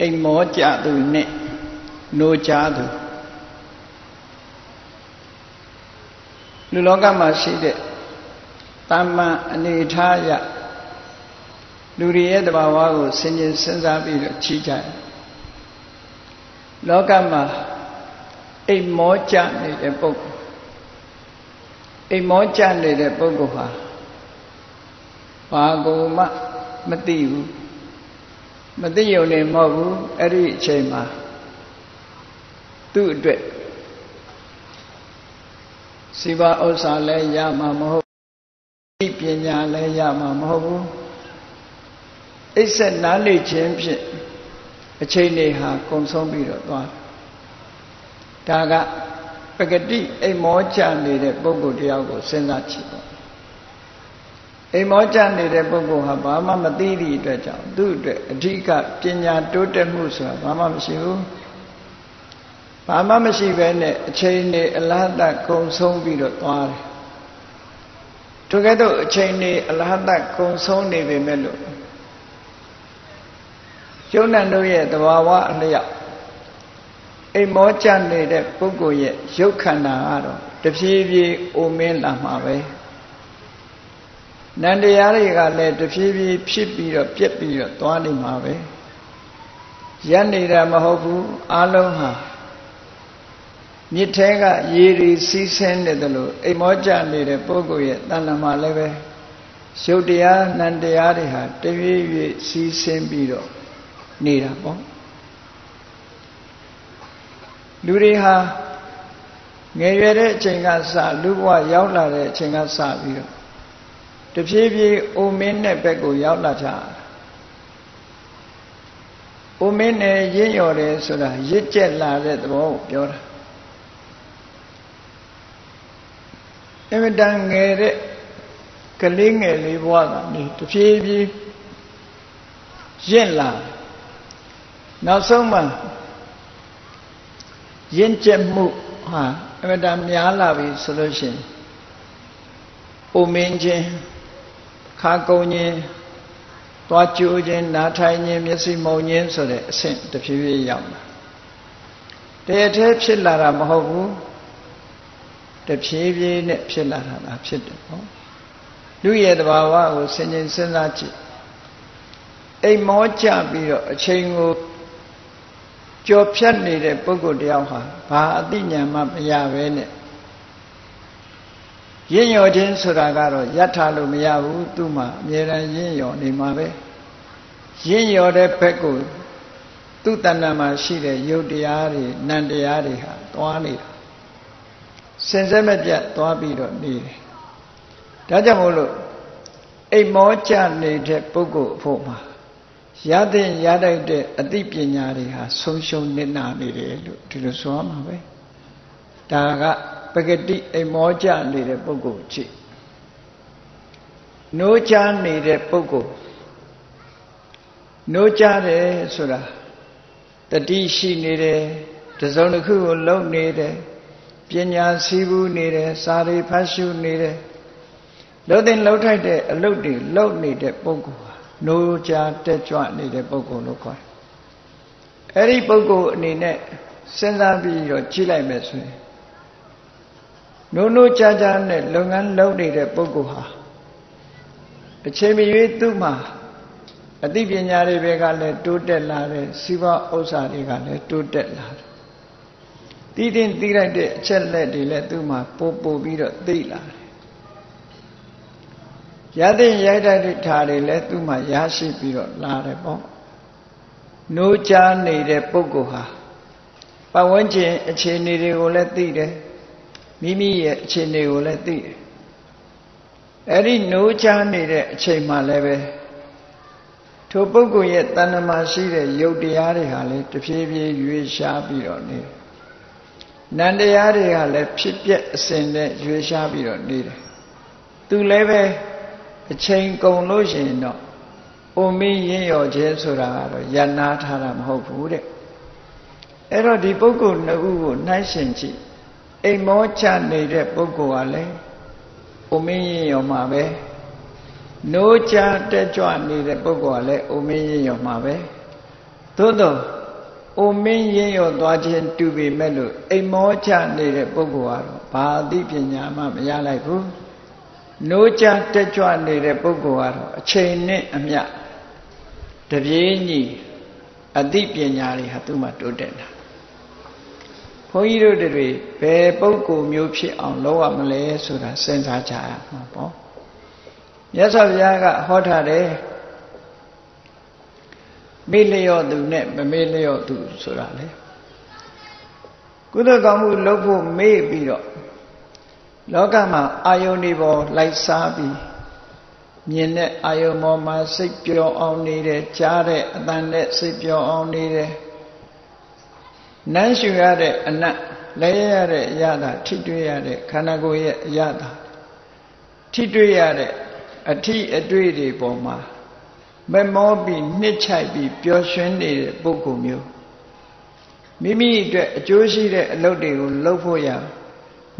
အိမ်မောကြသူနဲ့နိုးကြသူလူလောကမှာရှိတဲ့တာမန်အနေထားရလူတွေရဲ့တဘာဝကိုဆင်ခြင်စဉ်းစားပြီးတော့ချီးကြတယ်လောကမှာအိမ်မောကြနေတဲ့ပုဂ္ဂိုလ်အိမ်မောကြနေတဲ့ပုဂ္ဂိုလ်ဟာဘာကိုမှမသိဘူး မသိရုံနဲ့မဟုတ်ဘူးအဲ့ဒီအချိန်မှာသူ့အတွက်စီပါဥစ္စာလည်းရမှာမဟုတ်ဘူးပညာလည်းရမှာမဟုတ်ဘူးအိပ်ဆက်နားလေခြင်းဖြင့်အချိန်တွေဟာကုံဆုံးပြီးတော့သွားဒါကပဂတိအိမ်မောကြနေတဲ့ပုဂ္ဂိုလ်တယောက်ကိုစဉ်းစားကြည့်ပေါ့ အိမ်မောကြနေတဲ့ပုဂ္ဂိုလ်ဟာဘာမှမသိသည့်အတွက်ကြောင့်သူ့အတွက်အဓိကပညာတိုးတက်မှုဆိုတာဘာမှမရှိဘူးဘာမှမရှိဘဲနဲ့အချိန်နေအလားတကုံဆုံးပြီးတော့သွားတယ်ထိုကဲ့သို့အချိန်နေအလားတကုံဆုံးနေပေမဲ့လို့ကျုံးနံတို့ရဲ့တဘာဝအလျောက်အိမ်မောကြနေတဲ့ပုဂ္ဂိုလ်ရဲ့ရုပ်ခန္ဓာကတော့တဖြည်းဖြည်းအိုမင်းလာမှာပဲ နန္တရားတွေကလည်းတဖြည်းဖြည်းဖြစ်ပြီးတော့ပြက်ပြီးတော့သွားနေမှာပဲရက်နေတာမဟုတ်ဘူးအလုံးဟာမြစ်ထဲကရေတွေစီးဆင်းနေတယ်လို့အိမ်မောကြနေတဲ့ပုဂ္ဂိုလ်ရဲ့တဏ္ဍမှာလည်းပဲရုပ်တရားနန္တရားတွေဟာတဖြည်းဖြည်းစီးဆင်းပြီးတော့နေတာပေါ့လူတွေဟာငယ်ရွယ်တဲ့အချိန်ကစလူဘဝရောက်လာတဲ့အချိန်ကစပြီးတော့ တဖြည်းဖြည်းအိုမင်းတဲ့ဘက်ကိုရောက်လာကြအိုမင်းနဲ့ရင့်ရော်တယ်ဆိုတာရစ်ကျက်လာတဲ့သဘောကိုပြောတာအမတန်ငယ်တဲ့ကလေးငယ်လေးဘဝကနေတဖြည်းဖြည်းရင့်လာနောက်ဆုံးမှရင့်ကျက်မှုဟာအမတန်များလာပြီဆိုလို့ရှိရင်အိုမင်းချင်း ခါကုံခြင်းသွားကြိုးခြင်းနားထိုင်ခြင်းမျက်စိမုံခြင်းဆိုတဲ့အဆင့်တစ်ဖြည်းဖြည်းရောက်လာတည်းထဲဖြစ်လာတာမဟုတ်ဘူးတဖြည်းဖြည်းနဲ့ဖြစ်လာတာလားဖြစ်တယ်ပေါ့လူရဲ့တဘာဝကိုဆင်ခြင်စဉ်းစားကြည့်အိမ်မောကြပြီးတော့အချိန်ကိုကြော်ဖြတ်နေတဲ့ပုဂ္ဂိုလ်တယောက်ဟာဘာအသိဉာဏ်မှမရဘဲနဲ့ ရင့်ရော်ခြင်းဆိုတာကတော့ယတ်ထားလို့မရဘူးသူ့မှာအမြဲတမ်းရင့်ရော်နေမှာပဲရင့်ရော်တဲ့ဘက်ကိုသူ့တဏ္ဍာမှာရှိတဲ့ယုတ်တရားတွေနံတရားတွေဟာသွားနေတာစင်စက်မပြတ်သွားပြီးတော့နေတယ်ဒါကြောင့်မို့လို့အိမ်မောကြနေတဲ့ပုဂ္ဂိုလ်အဖို့မှာရတဲ့ရတတ်တဲ့အသိပညာတွေဟာဆုံးရှုံးနစ်နာနေတယ်လို့ဒီလိုဆိုရမှာပဲဒါက ပဂတိအိမ်မောကြနေတဲ့ပုဂ္ဂိုလ်ကြည့်နိုးကြနေတဲ့ပုဂ္ဂိုလ်နိုးကြတယ်ဆိုတာတတိရှိနေတယ်တစုံတစ်ခုကိုလုံနေတယ်ပညာစီးပူးနေတယ်စာရိဖတ်ရှုနေတယ်လုံတဲ့လှုပ်ထိုက်တဲ့အလုပ်တွေလုပ်နေတဲ့ပုဂ္ဂိုလ်ဟာနိုးကြတက်ကြွနေတဲ့ပုဂ္ဂိုလ်လို့ခေါ်တယ်အဲ့ဒီပုဂ္ဂိုလ်အနေနဲ့စဉ်းစားပြီးတော့ကြည့်လိုက်မယ်ဆိုရင် နိုးနိုးကြကြနဲ့လုပ်ငန်းလုပ်နေတဲ့ပုဂ္ဂိုလ်ဟာအချိန်မရွေးသူ့မှာအသိပညာတွေဘက်ကလည်းတိုးတက်လာတယ်စီးပွားဥစ္စာတွေကလည်းတိုးတက်လာတယ်တည်တင်သိလိုက်တဲ့အချက်လက်တွေလည်းသူ့မှာပို့ပို့ပြီးတော့သိလာတယ်ရတဲ့ရိုက်တဲ့ဓာတ်တွေလည်းသူ့မှာရရှိပြီးတော့လာတယ်ပေါ့နိုးချနေတဲ့ပုဂ္ဂိုလ်ဟာပတ်ဝန်းကျင်အခြေအနေတွေကိုလည်းသိတယ် မိမိရဲ့အခြေအနေကိုလည်းသိတယ်အဲ့ဒီနိုးချနေတဲ့အချိန်မှလည်းပဲထိုပုဂ္ဂိုလ်ရဲ့တဏ္ဍမှာရှိတဲ့ယုတ်တရားတွေဟာလည်းတဖြည်းဖြည်းရွေးရှားပြီးတော့နေနန္တရားတွေကလည်းဖြစ်ပျက်အစဉ်နဲ့ရွေးရှားပြီးတော့နေတယ်သူလည်းပဲအချိန်ကုန်လို့ရှိရင်တော့အိုမင်းရင်းရော်ခြင်းဆိုတာကတော့ယန္နာထားတာမဟုတ်ဘူးတဲ့အဲ့တော့ဒီပုဂ္ဂိုလ်နှစ်ဦးကိုနှိုင်းရှင်ကြည့် အိမ်မောချနေတဲ့ပုဂ္ဂိုလ်ကလည်းအိုမင်းရင်ရောမှာပဲနိုးချတက်ကြွနေတဲ့ပုဂ္ဂိုလ်ကလည်းအိုမင်းရင်ရောမှာပဲသို့တော့အိုမင်းရင်းရောသွားခြင်းတူပေမဲ့လို့အိမ်မောချနေတဲ့ပုဂ္ဂိုလ်ကတော့ဘာအသိပညာမှမရလိုက်ဘူးနိုးကြတက်ကြွနေတဲ့ပုဂ္ဂိုလ်ကတော့အချိန်နဲ့အမျှတပြေးညီအသိပညာတွေဟာသူ့မှာတိုးတက်လာ ဘုန်းကြီးတို့တွေဘယ်ပုဂ္ဂိုလ်မျိုးဖြစ်အောင်လုပ်ရမလဲဆိုတာစဉ်းစားကြရမှာပေါ့မြတ်စွာဘုရားကဟောထားတယ်မေ့လျော့သူနဲ့မမေ့လျော့သူဆိုတာလေကုသကောင်းမှုလုပ်ဖို့မေ့ပြီးတော့လောကမှာအာယုန်ဒီပေါ်လိုက်စားပြီးမြင်တဲ့အာယုံပေါ်မှာစိတ်ပျော်အောင်နေတယ်ကြားတဲ့အတန်နဲ့စိတ်ပျော်အောင်နေတယ် နမ်းရှူရတဲ့အနတ်လဲရတဲ့အရာသာထိတွေ့ရတဲ့ခန္ဓာကိုယ်ရဲ့အရာသာထိတွေ့ရတဲ့အထီးအတွေ့တွေပေါ်မှာမမောပြီးနှစ်ချိုက်ပြီးပျော်ရွှင်နေတဲ့ပုဂ္ဂိုလ်မျိုးမိမိအတွက်အကျိုးရှိတဲ့အလုပ်တွေကိုလုပ်ဖို့ရ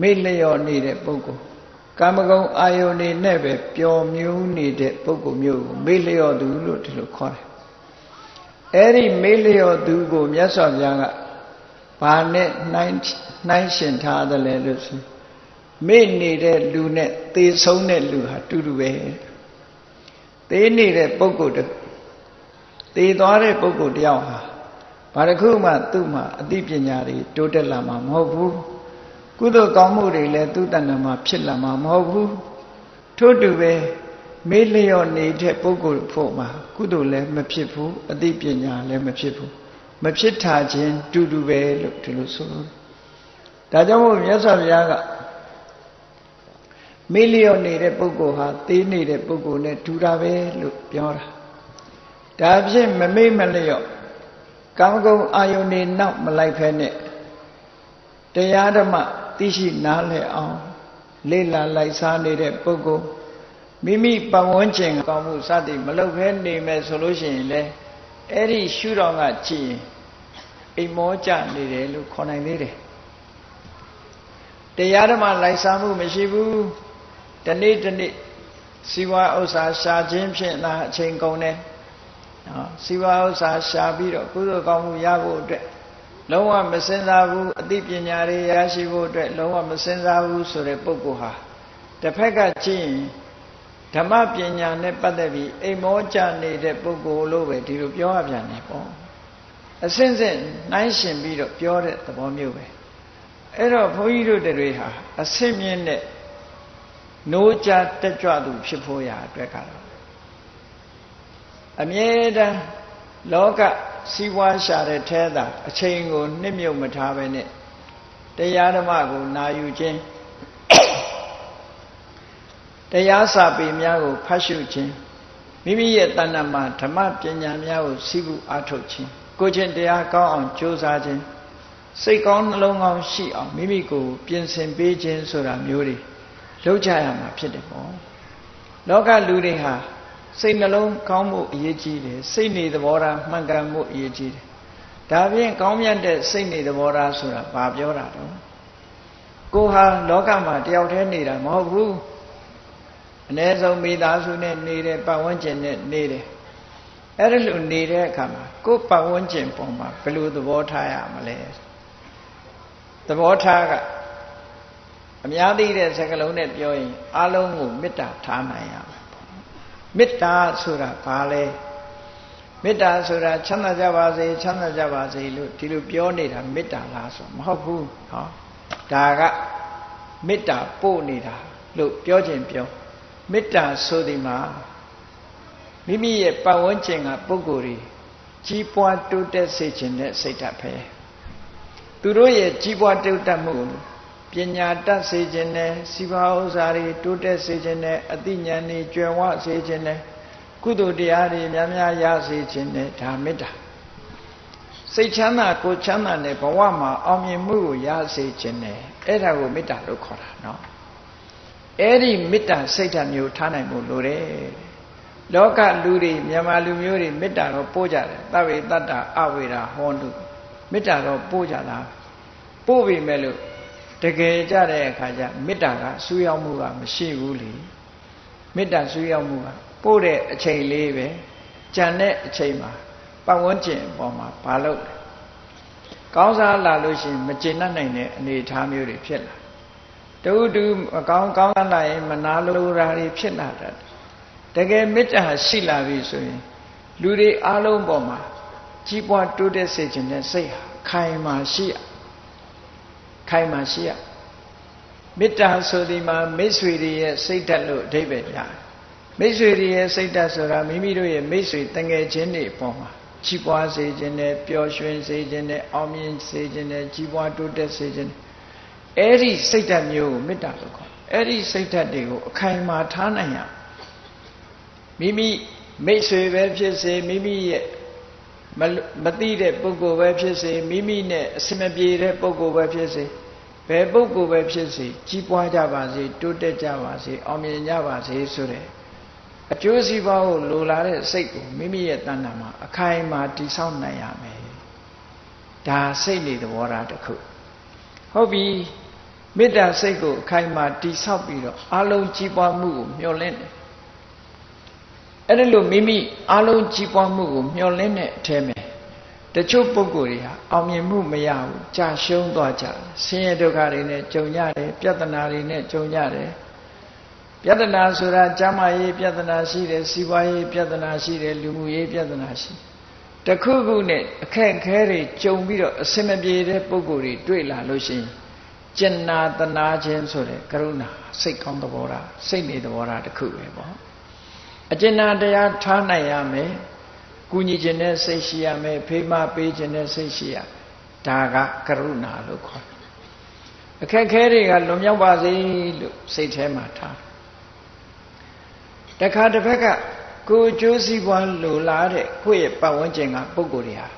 မေ့လျော့နေတဲ့ပုဂ္ဂိုလ်ကာမဂုဏ်အာယုန်နေနဲ့ပဲပျော်မြူးနေတဲ့ပုဂ္ဂိုလ်မျိုးကိုမေ့လျော့သူလို့ဒီလိုခေါ်တယ်အဲ့ဒီမေ့လျော့သူကိုမြတ်စွာဘုရားက ဘာနဲ့နှိုင်းနှိုင်းရှင်ထားတယ်လဲလို့ဆိုမေ့နေတဲ့လူနဲ့သေဆုံးတဲ့လူဟာတူတူပဲသေးနေတဲ့ပုဂ္ဂိုလ်တသေသွားတဲ့ပုဂ္ဂိုလ်တယောက်ဟာဘာတစ်ခုမှသူ့မှာအသိပညာတွေတိုးတက်လာမှာမဟုတ်ဘူးကုသိုလ်ကောင်းမှုတွေလည်းသူ့တဏ္ဍာမှာဖြစ်လာမှာမဟုတ်ဘူးထို့တူပဲမေးလျော့နေတဲ့ပုဂ္ဂိုလ်ဖို့မှာကုသိုလ်လည်းမဖြစ်ဘူးအသိပညာလည်းမဖြစ်ဘူး မဖြစ်တာချင်းတူတူပဲလို့ဒီလိုဆိုလို့ဒါကြောင့်မို့မြတ်စွာဘုရားကမေးလျော့နေတဲ့ပုဂ္ဂိုလ်ဟာသေးနေတဲ့ပုဂ္ဂိုလ်နဲ့တူတာပဲလို့ပြောတာဒါဖြင့်မမေ့မလျော့ကောင်းကုန်းအာယုန်နေနောက်မလိုက်ဖဲနဲ့တရားဓမ္မသိရှိနားလည်အောင်လေ့လာလိုက်စားနေတဲ့ပုဂ္ဂိုလ်မိမိပတ်ဝန်းကျင်ကောင်းမှုစသည်မလုပ်ဘဲနေမယ်ဆိုလို့ရှိရင်လေ အဲ့ဒီရှုတော်ကကြည်ရင်အိမ်မောကြနေတယ်လို့ခေါ်နိုင်သေးတယ်တရားဓမ္မလိုက်စားမှုမရှိဘူးတနေ့တနေ့စီဝါဥစ္စာရှာခြင်းဖြင့်သာအချိန်ကုန်တယ်နော်စီဝါဥစ္စာရှာပြီးတော့ကုသိုလ်ကောင်းမှုရဖို့အတွက်လုံးဝမစင်စားဘူးအသိပညာတွေရရှိဖို့အတွက်လုံးဝမစင်စားဘူးဆိုတဲ့ပုဂ္ဂိုလ်ဟာတစ်ဖက်ကကြည့်ရင် ဓမ္မပညာနဲ့ပတ်သက်ပြီးအိမ်မောကြနေတဲ့ပုဂ္ဂိုလ်လို့ပဲဒီလိုပြောရပြန်တယ်ပေါ့အစင်းစင်းနှိုင်းရှင်ပြီးတော့ပြောတဲ့သဘောမျိုးပဲအဲ့တော့ဘုန်းကြီးတို့တွေဟာအစင်းမြင့်တဲ့နိုးကြတက်ကြွသူဖြစ်ဖို့ရာအတွက်ကတော့အမြဲတမ်းလောကစီးပွားရှာတဲ့ထဲသာအချိန်ကို နှစ်မြုပ်မထားပဲနဲ့တရားဓမ္မကိုနာယူခြင်း တရားစာပေများကိုဖတ်ရှုခြင်းမိမိရဲ့တဏ္ဍမှာဓမ္မပညာများကိုစီးပူအားထုတ်ခြင်းကိုချင်းတရားကောင်းအောင်ကြိုးစားခြင်းစိတ်ကောင်းနှလုံးကောင်းရှိအောင်မိမိကိုပြင်ဆင်ပေးခြင်းဆိုတာမျိုးတွေလုပ်ကြရမှာဖြစ်တယ်ပေါ့လောကလူတွေဟာစိတ်နှလုံးကောင်းမှုအရေးကြီးတယ်စိတ်နေသဘောထားမှန်ကန်မှုအရေးကြီးတယ်ဒါဖြင့်ကောင်းမြတ်တဲ့စိတ်နေသဘောထားဆိုတာဘာပြောတာတော့ကိုဟာလောကမှာတယောက်တည်းနေတာမဟုတ်ဘူး အ ਨੇ ဆုံးမိသားစုနဲ့နေတယ်ပတ်ဝန်းကျင်နဲ့နေတယ်အဲ့ဒါလိုနေတဲ့အခါမှာကိုယ်ပတ်ဝန်းကျင်ပုံမှာဘယ်လိုသဘောထားရမလဲသဘောထားကအများသိတဲ့စကားလုံးနဲ့ပြောရင်အလုံးကိုမေတ္တာထားနိုင်ရမယ်မေတ္တာဆိုတာဘာလဲမေတ္တာဆိုတာချမ်းသာကြပါစေချမ်းသာကြပါစေလို့ဒီလိုပြောနေတာမေတ္တာလားဆိုမဟုတ်ဘူးဟောဒါကမေတ္တာပို့နေတာလို့ပြောခြင်းပြော မေတ္တာဆိုဒီမှာမိမိရဲ့ပတ်ဝန်းကျင်ကပုဂ္ဂိုလ်တွေကြီးပွားတိုးတက်စေခြင်းနဲ့စိတ်ဓာတ်ပဲသူတို့ရဲ့ကြီးပွားတိုးတက်မှုပညာတတ်စေခြင်းနဲ့စီပါဥစ္စာတွေတိုးတက်စေခြင်းနဲ့အသိဉာဏ်တွေကျွယ်ဝစေခြင်းနဲ့ကုသိုလ်တရားတွေများများရစေခြင်းနဲ့ဒါမေတ္တာစိတ်ချမ်းသာကိုချမ်းသာတဲ့ဘဝမှာအောင်မြင်မှုကိုရစေခြင်းနဲ့အဲ့ဒါကိုမေတ္တာလို့ခေါ်တာနော် အဲ့ဒီမေတ္တာစိတ်ဓာတ်မျိုးထားနိုင်ဖို့လိုတယ်လောကလူတွေမြန်မာလူမျိုးတွေမေတ္တာတော့ပို့ကြတယ်သဗ္ဗေတ္တအဝေရာဟောတုမေတ္တာတော့ပို့ကြတာပို့ပြီမဲ့လို့တကယ်ကြတဲ့အခါကျမေတ္တာကဆူရောက်မှုကမရှိဘူးလေမေတ္တာဆူရောက်မှုကပို့တဲ့အချိန်လေးပဲကြံတဲ့အချိန်မှာပတ်ဝန်းကျင်အပေါ်မှာဘာလုပ်လဲကောင်းစားလာလို့ရှိရင်မကျေနပ်နိုင်တဲ့အနေအထားမျိုးတွေဖြစ်လာ တူတူအကောင်းကောင်းလာရင်မနာလိုတာတွေဖြစ်လာတတ်တကယ်မေတ္တာရှိလာပြီဆိုရင် လူတွေအားလုံးပေါ်မှာကြီးပွားတိုးတက်စေခြင်းနဲ့စိတ်ဟာခိုင်မာရှိရခိုင်မာရှိရမေတ္တာဆိုဒီမှာမိတ်ဆွေတွေရဲ့စိတ်ဓာတ်လို့အဓိပ္ပာယ်ပြတယ်မိတ်ဆွေတွေရဲ့စိတ်ဓာတ်ဆိုတာမိမိတို့ရဲ့မိတ်ဆွေတငယ်ချင်းတွေအပေါ်မှာကြီးပွားစေခြင်းနဲ့ပျော်ရွှင်စေခြင်းနဲ့အောင်မြင်စေခြင်းနဲ့ကြီးပွားတိုးတက်စေခြင်း အဲ့ဒီစိတ်ဓာတ်မျိုးကိုမေတ္တာလို့ခေါ်အဲ့ဒီစိတ်ဓာတ်တွေကိုအခိုင်အမာထားနိုင်ရမိမိမိတ်ဆွေပဲဖြစ်စေမိမိရဲ့မသိတဲ့ပုဂ္ဂိုလ်ပဲဖြစ်စေမိမိနဲ့အစမပြေတဲ့ပုဂ္ဂိုလ်ပဲဖြစ်စေဘယ်ပုဂ္ဂိုလ်ပဲဖြစ်စေကြီးပွားကြပါစေတိုးတက်ကြပါစေအောင်မြင်ကြပါစေဆိုတဲ့အကျိုးစီးပွားကိုလိုလားတဲ့စိတ်ကိုမိမိရဲ့တဏ္ဍာမှာအခိုင်အမာတည်ဆောက်နိုင်ရမယ်ဒါစိတ်နေသဘောထားတစ်ခုဟုတ်ပြီ မေတ္တာစိတ်ကိုအခိုင်အမာတည်ဆောက်ပြီးတော့အလုံးကြီးပွားမှုကိုမျှော်လင့်တယ်အဲ့ဒါလို့မိမိအလုံးကြီးပွားမှုကိုမျှော်လင့်တဲ့အထဲမှာတချို့ပုဂ္ဂိုလ်တွေဟာအောင်မြင်မှုမရဘူးကြာရှုံးသွားကြတယ်ဆင်းရဲဒုက္ခတွေနဲ့ကြုံရတယ်ပြဿနာတွေနဲ့ကြုံရတယ်ပြဿနာဆိုတာကျမ်းမာရေးပြဿနာရှိတယ်စီးပွားရေးပြဿနာရှိတယ်လူမှုရေးပြဿနာရှိတခုခုနဲ့အခက်အခဲတွေကြုံပြီးတော့အစင်မပြေတဲ့ပုံကိုယ်တွေတွေ့လာလို့ရှိရင် ကျင်နာတနာခြင်းဆိုတဲ့ကရုဏာစိတ်ကောင်းသဘောထားစိတ်နေသဘောထားတစ်ခုပဲပေါ့အကျဉ်းတရားထားနိုင်ရမယ်ကူညီခြင်းနဲ့စိတ်ရှိရမယ်ဖေးမပေးခြင်းနဲ့စိတ်ရှိရဒါကကရုဏာလို့ခေါ်တယ်အခက်ခဲတွေကလွန်မြောက်ပါစေလို့စိတ်ထဲမှာထားတခါတစ်ဖက်ကကိုအကျိုးစီးပွားလိုလားတဲ့ကိုယ့်ရဲ့ပတ်ဝန်းကျင်ကပုံကိုယ်တွေဟာ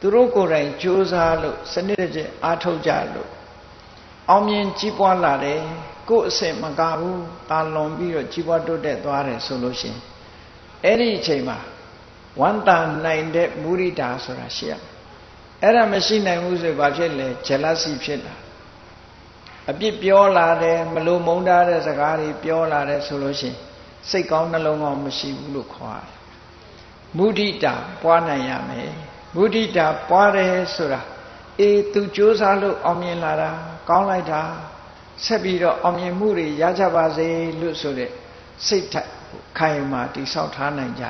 သူတို့ကိုယ်တိုင်ကြိုးစားလို့စနစ်တကျအားထုတ်ကြလို့ အောင်မြင်ကြီးပွားလာတယ်ကိုယ်အစင်မကဘူးတာလွန်ပြီးတော့ကြီးပွားတိုးတက်သွားတယ်ဆိုလို့ရှိရင်အဲ့ဒီအချိန်မှာဝမ်းတာနိုင်တဲ့မုရိတာဆိုတာရှိရအဲ့ဒါမရှိနိုင်ဘူးဆိုဘာဖြစ်လဲ jealousy ဖြစ်လာအပြစ်ပြောလာတယ်မလိုမုန်းတာတဲ့စကားတွေပြောလာတယ်ဆိုလို့ရှိရင်စိတ်ကောင်းနှလုံးကောင်းမရှိဘူးလို့ခေါ်ရတယ်မုဒိတာပွားနိုင်ရမယ်မုဒိတာပွားတယ်ဆိုတာအေးသူစူးစမ်းလို့အောင်မြင်လာတာ ကောင်းလိုက်တာဆက်ပြီးတော့အောင်မြင်မှုတွေရကြပါစေလို့ဆိုတဲ့စိတ်ထက်ခိုင်မာတိဆောက်ထားနိုင်ကြ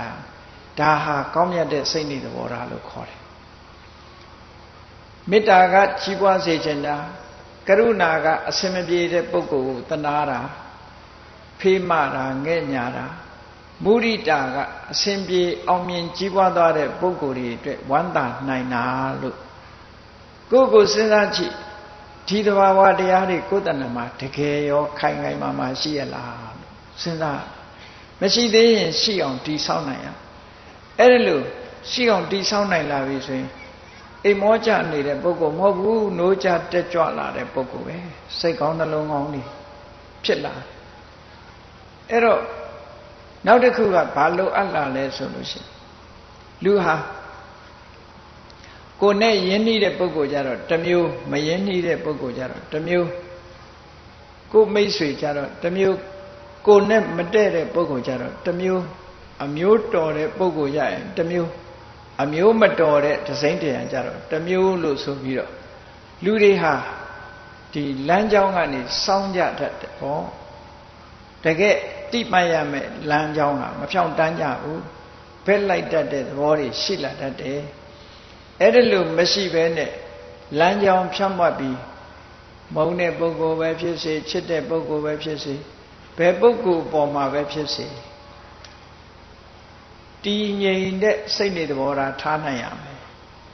ဒါဟာကောင်းမြတ်တဲ့စိတ်နေသဘောထားလို့ခေါ်တယ်မေတ္တာကကြီးပွားစေခြင်းတာကရုဏာကအစင်မပြေတဲ့ပုဂ္ဂိုလ်ကိုတနာတာဖေးမတာငဲ့ညာတာမုရိတာကအစဉ်ပြေအောင်မြင်ကြီးပွားသွားတဲ့ပုဂ္ဂိုလ်တွေအတွက်ဝမ်းသာနိုင်တာလို့ကိုယ့်ကိုစဉ်းစားကြည့် ဒီတဘာဝတရားတွေကိုယ်တဏ္ဍမှာတကယ်ရောခိုင်ခိုင်မာမာရှိရလားစဉ်းစားမရှိသေးရင်ရှိအောင်တည်ဆောက်နိုင်ရအဲ့ဒါလို့ရှိအောင်တည်ဆောက်နိုင်လာပြီဆိုရင်အိမ်မောကြနေတဲ့ပုဂ္ဂိုလ်မဟုတ်ဘူးနိုးကြတက်ကြွလာတဲ့ပုဂ္ဂိုလ်ပဲစိတ်ကောင်းနှလုံးကောင်းနေဖြစ်လာတယ်အဲ့တော့နောက်တစ်ခုကဘာလို့အပ်လာလဲဆိုလို့ရှိရင်လူဟာ ကိုနဲ့ယဉ်နှီးတဲ့ပုဂ္ဂိုလ်ကြတော့တစ်မျိုးမယဉ်နှီးတဲ့ပုဂ္ဂိုလ်ကြတော့တစ်မျိုးကိုမိတ်ဆွေကြတော့တစ်မျိုးကိုနဲ့မတည့်တဲ့ပုဂ္ဂိုလ်ကြတော့တစ်မျိုးအမျိုးတော်တဲ့ပုဂ္ဂိုလ်ရရင်တစ်မျိုးအမျိုးမတော်တဲ့ဒစိမ့်တရားကြတော့တစ်မျိုးလို့ဆိုပြီးတော့လူတွေဟာဒီလမ်းကြောင်းကနေစောင်းကြတတ်တယ်ဟောတကယ်တိမှတ်ရမယ်လမ်းကြောင်းကမဖြောင့်တန်းကြဘူးဘက်လိုက်တတ်တဲ့သဘောတွေရှိလာတတ်တယ် အဲ့ဒါလို့မရှိဘဲနဲ့လမ်းကြောင်းဖြတ်မှတ်ပြီးမုန်းတဲ့ပုဂ္ဂိုလ်ပဲဖြစ်စေချစ်တဲ့ပုဂ္ဂိုလ်ပဲဖြစ်စေဘယ်ပုဂ္ဂိုလ်ပေါ်မှာပဲဖြစ်စေတည်ငြိမ်တဲ့စိတ်နေသဘောထားထားနိုင်ရမယ်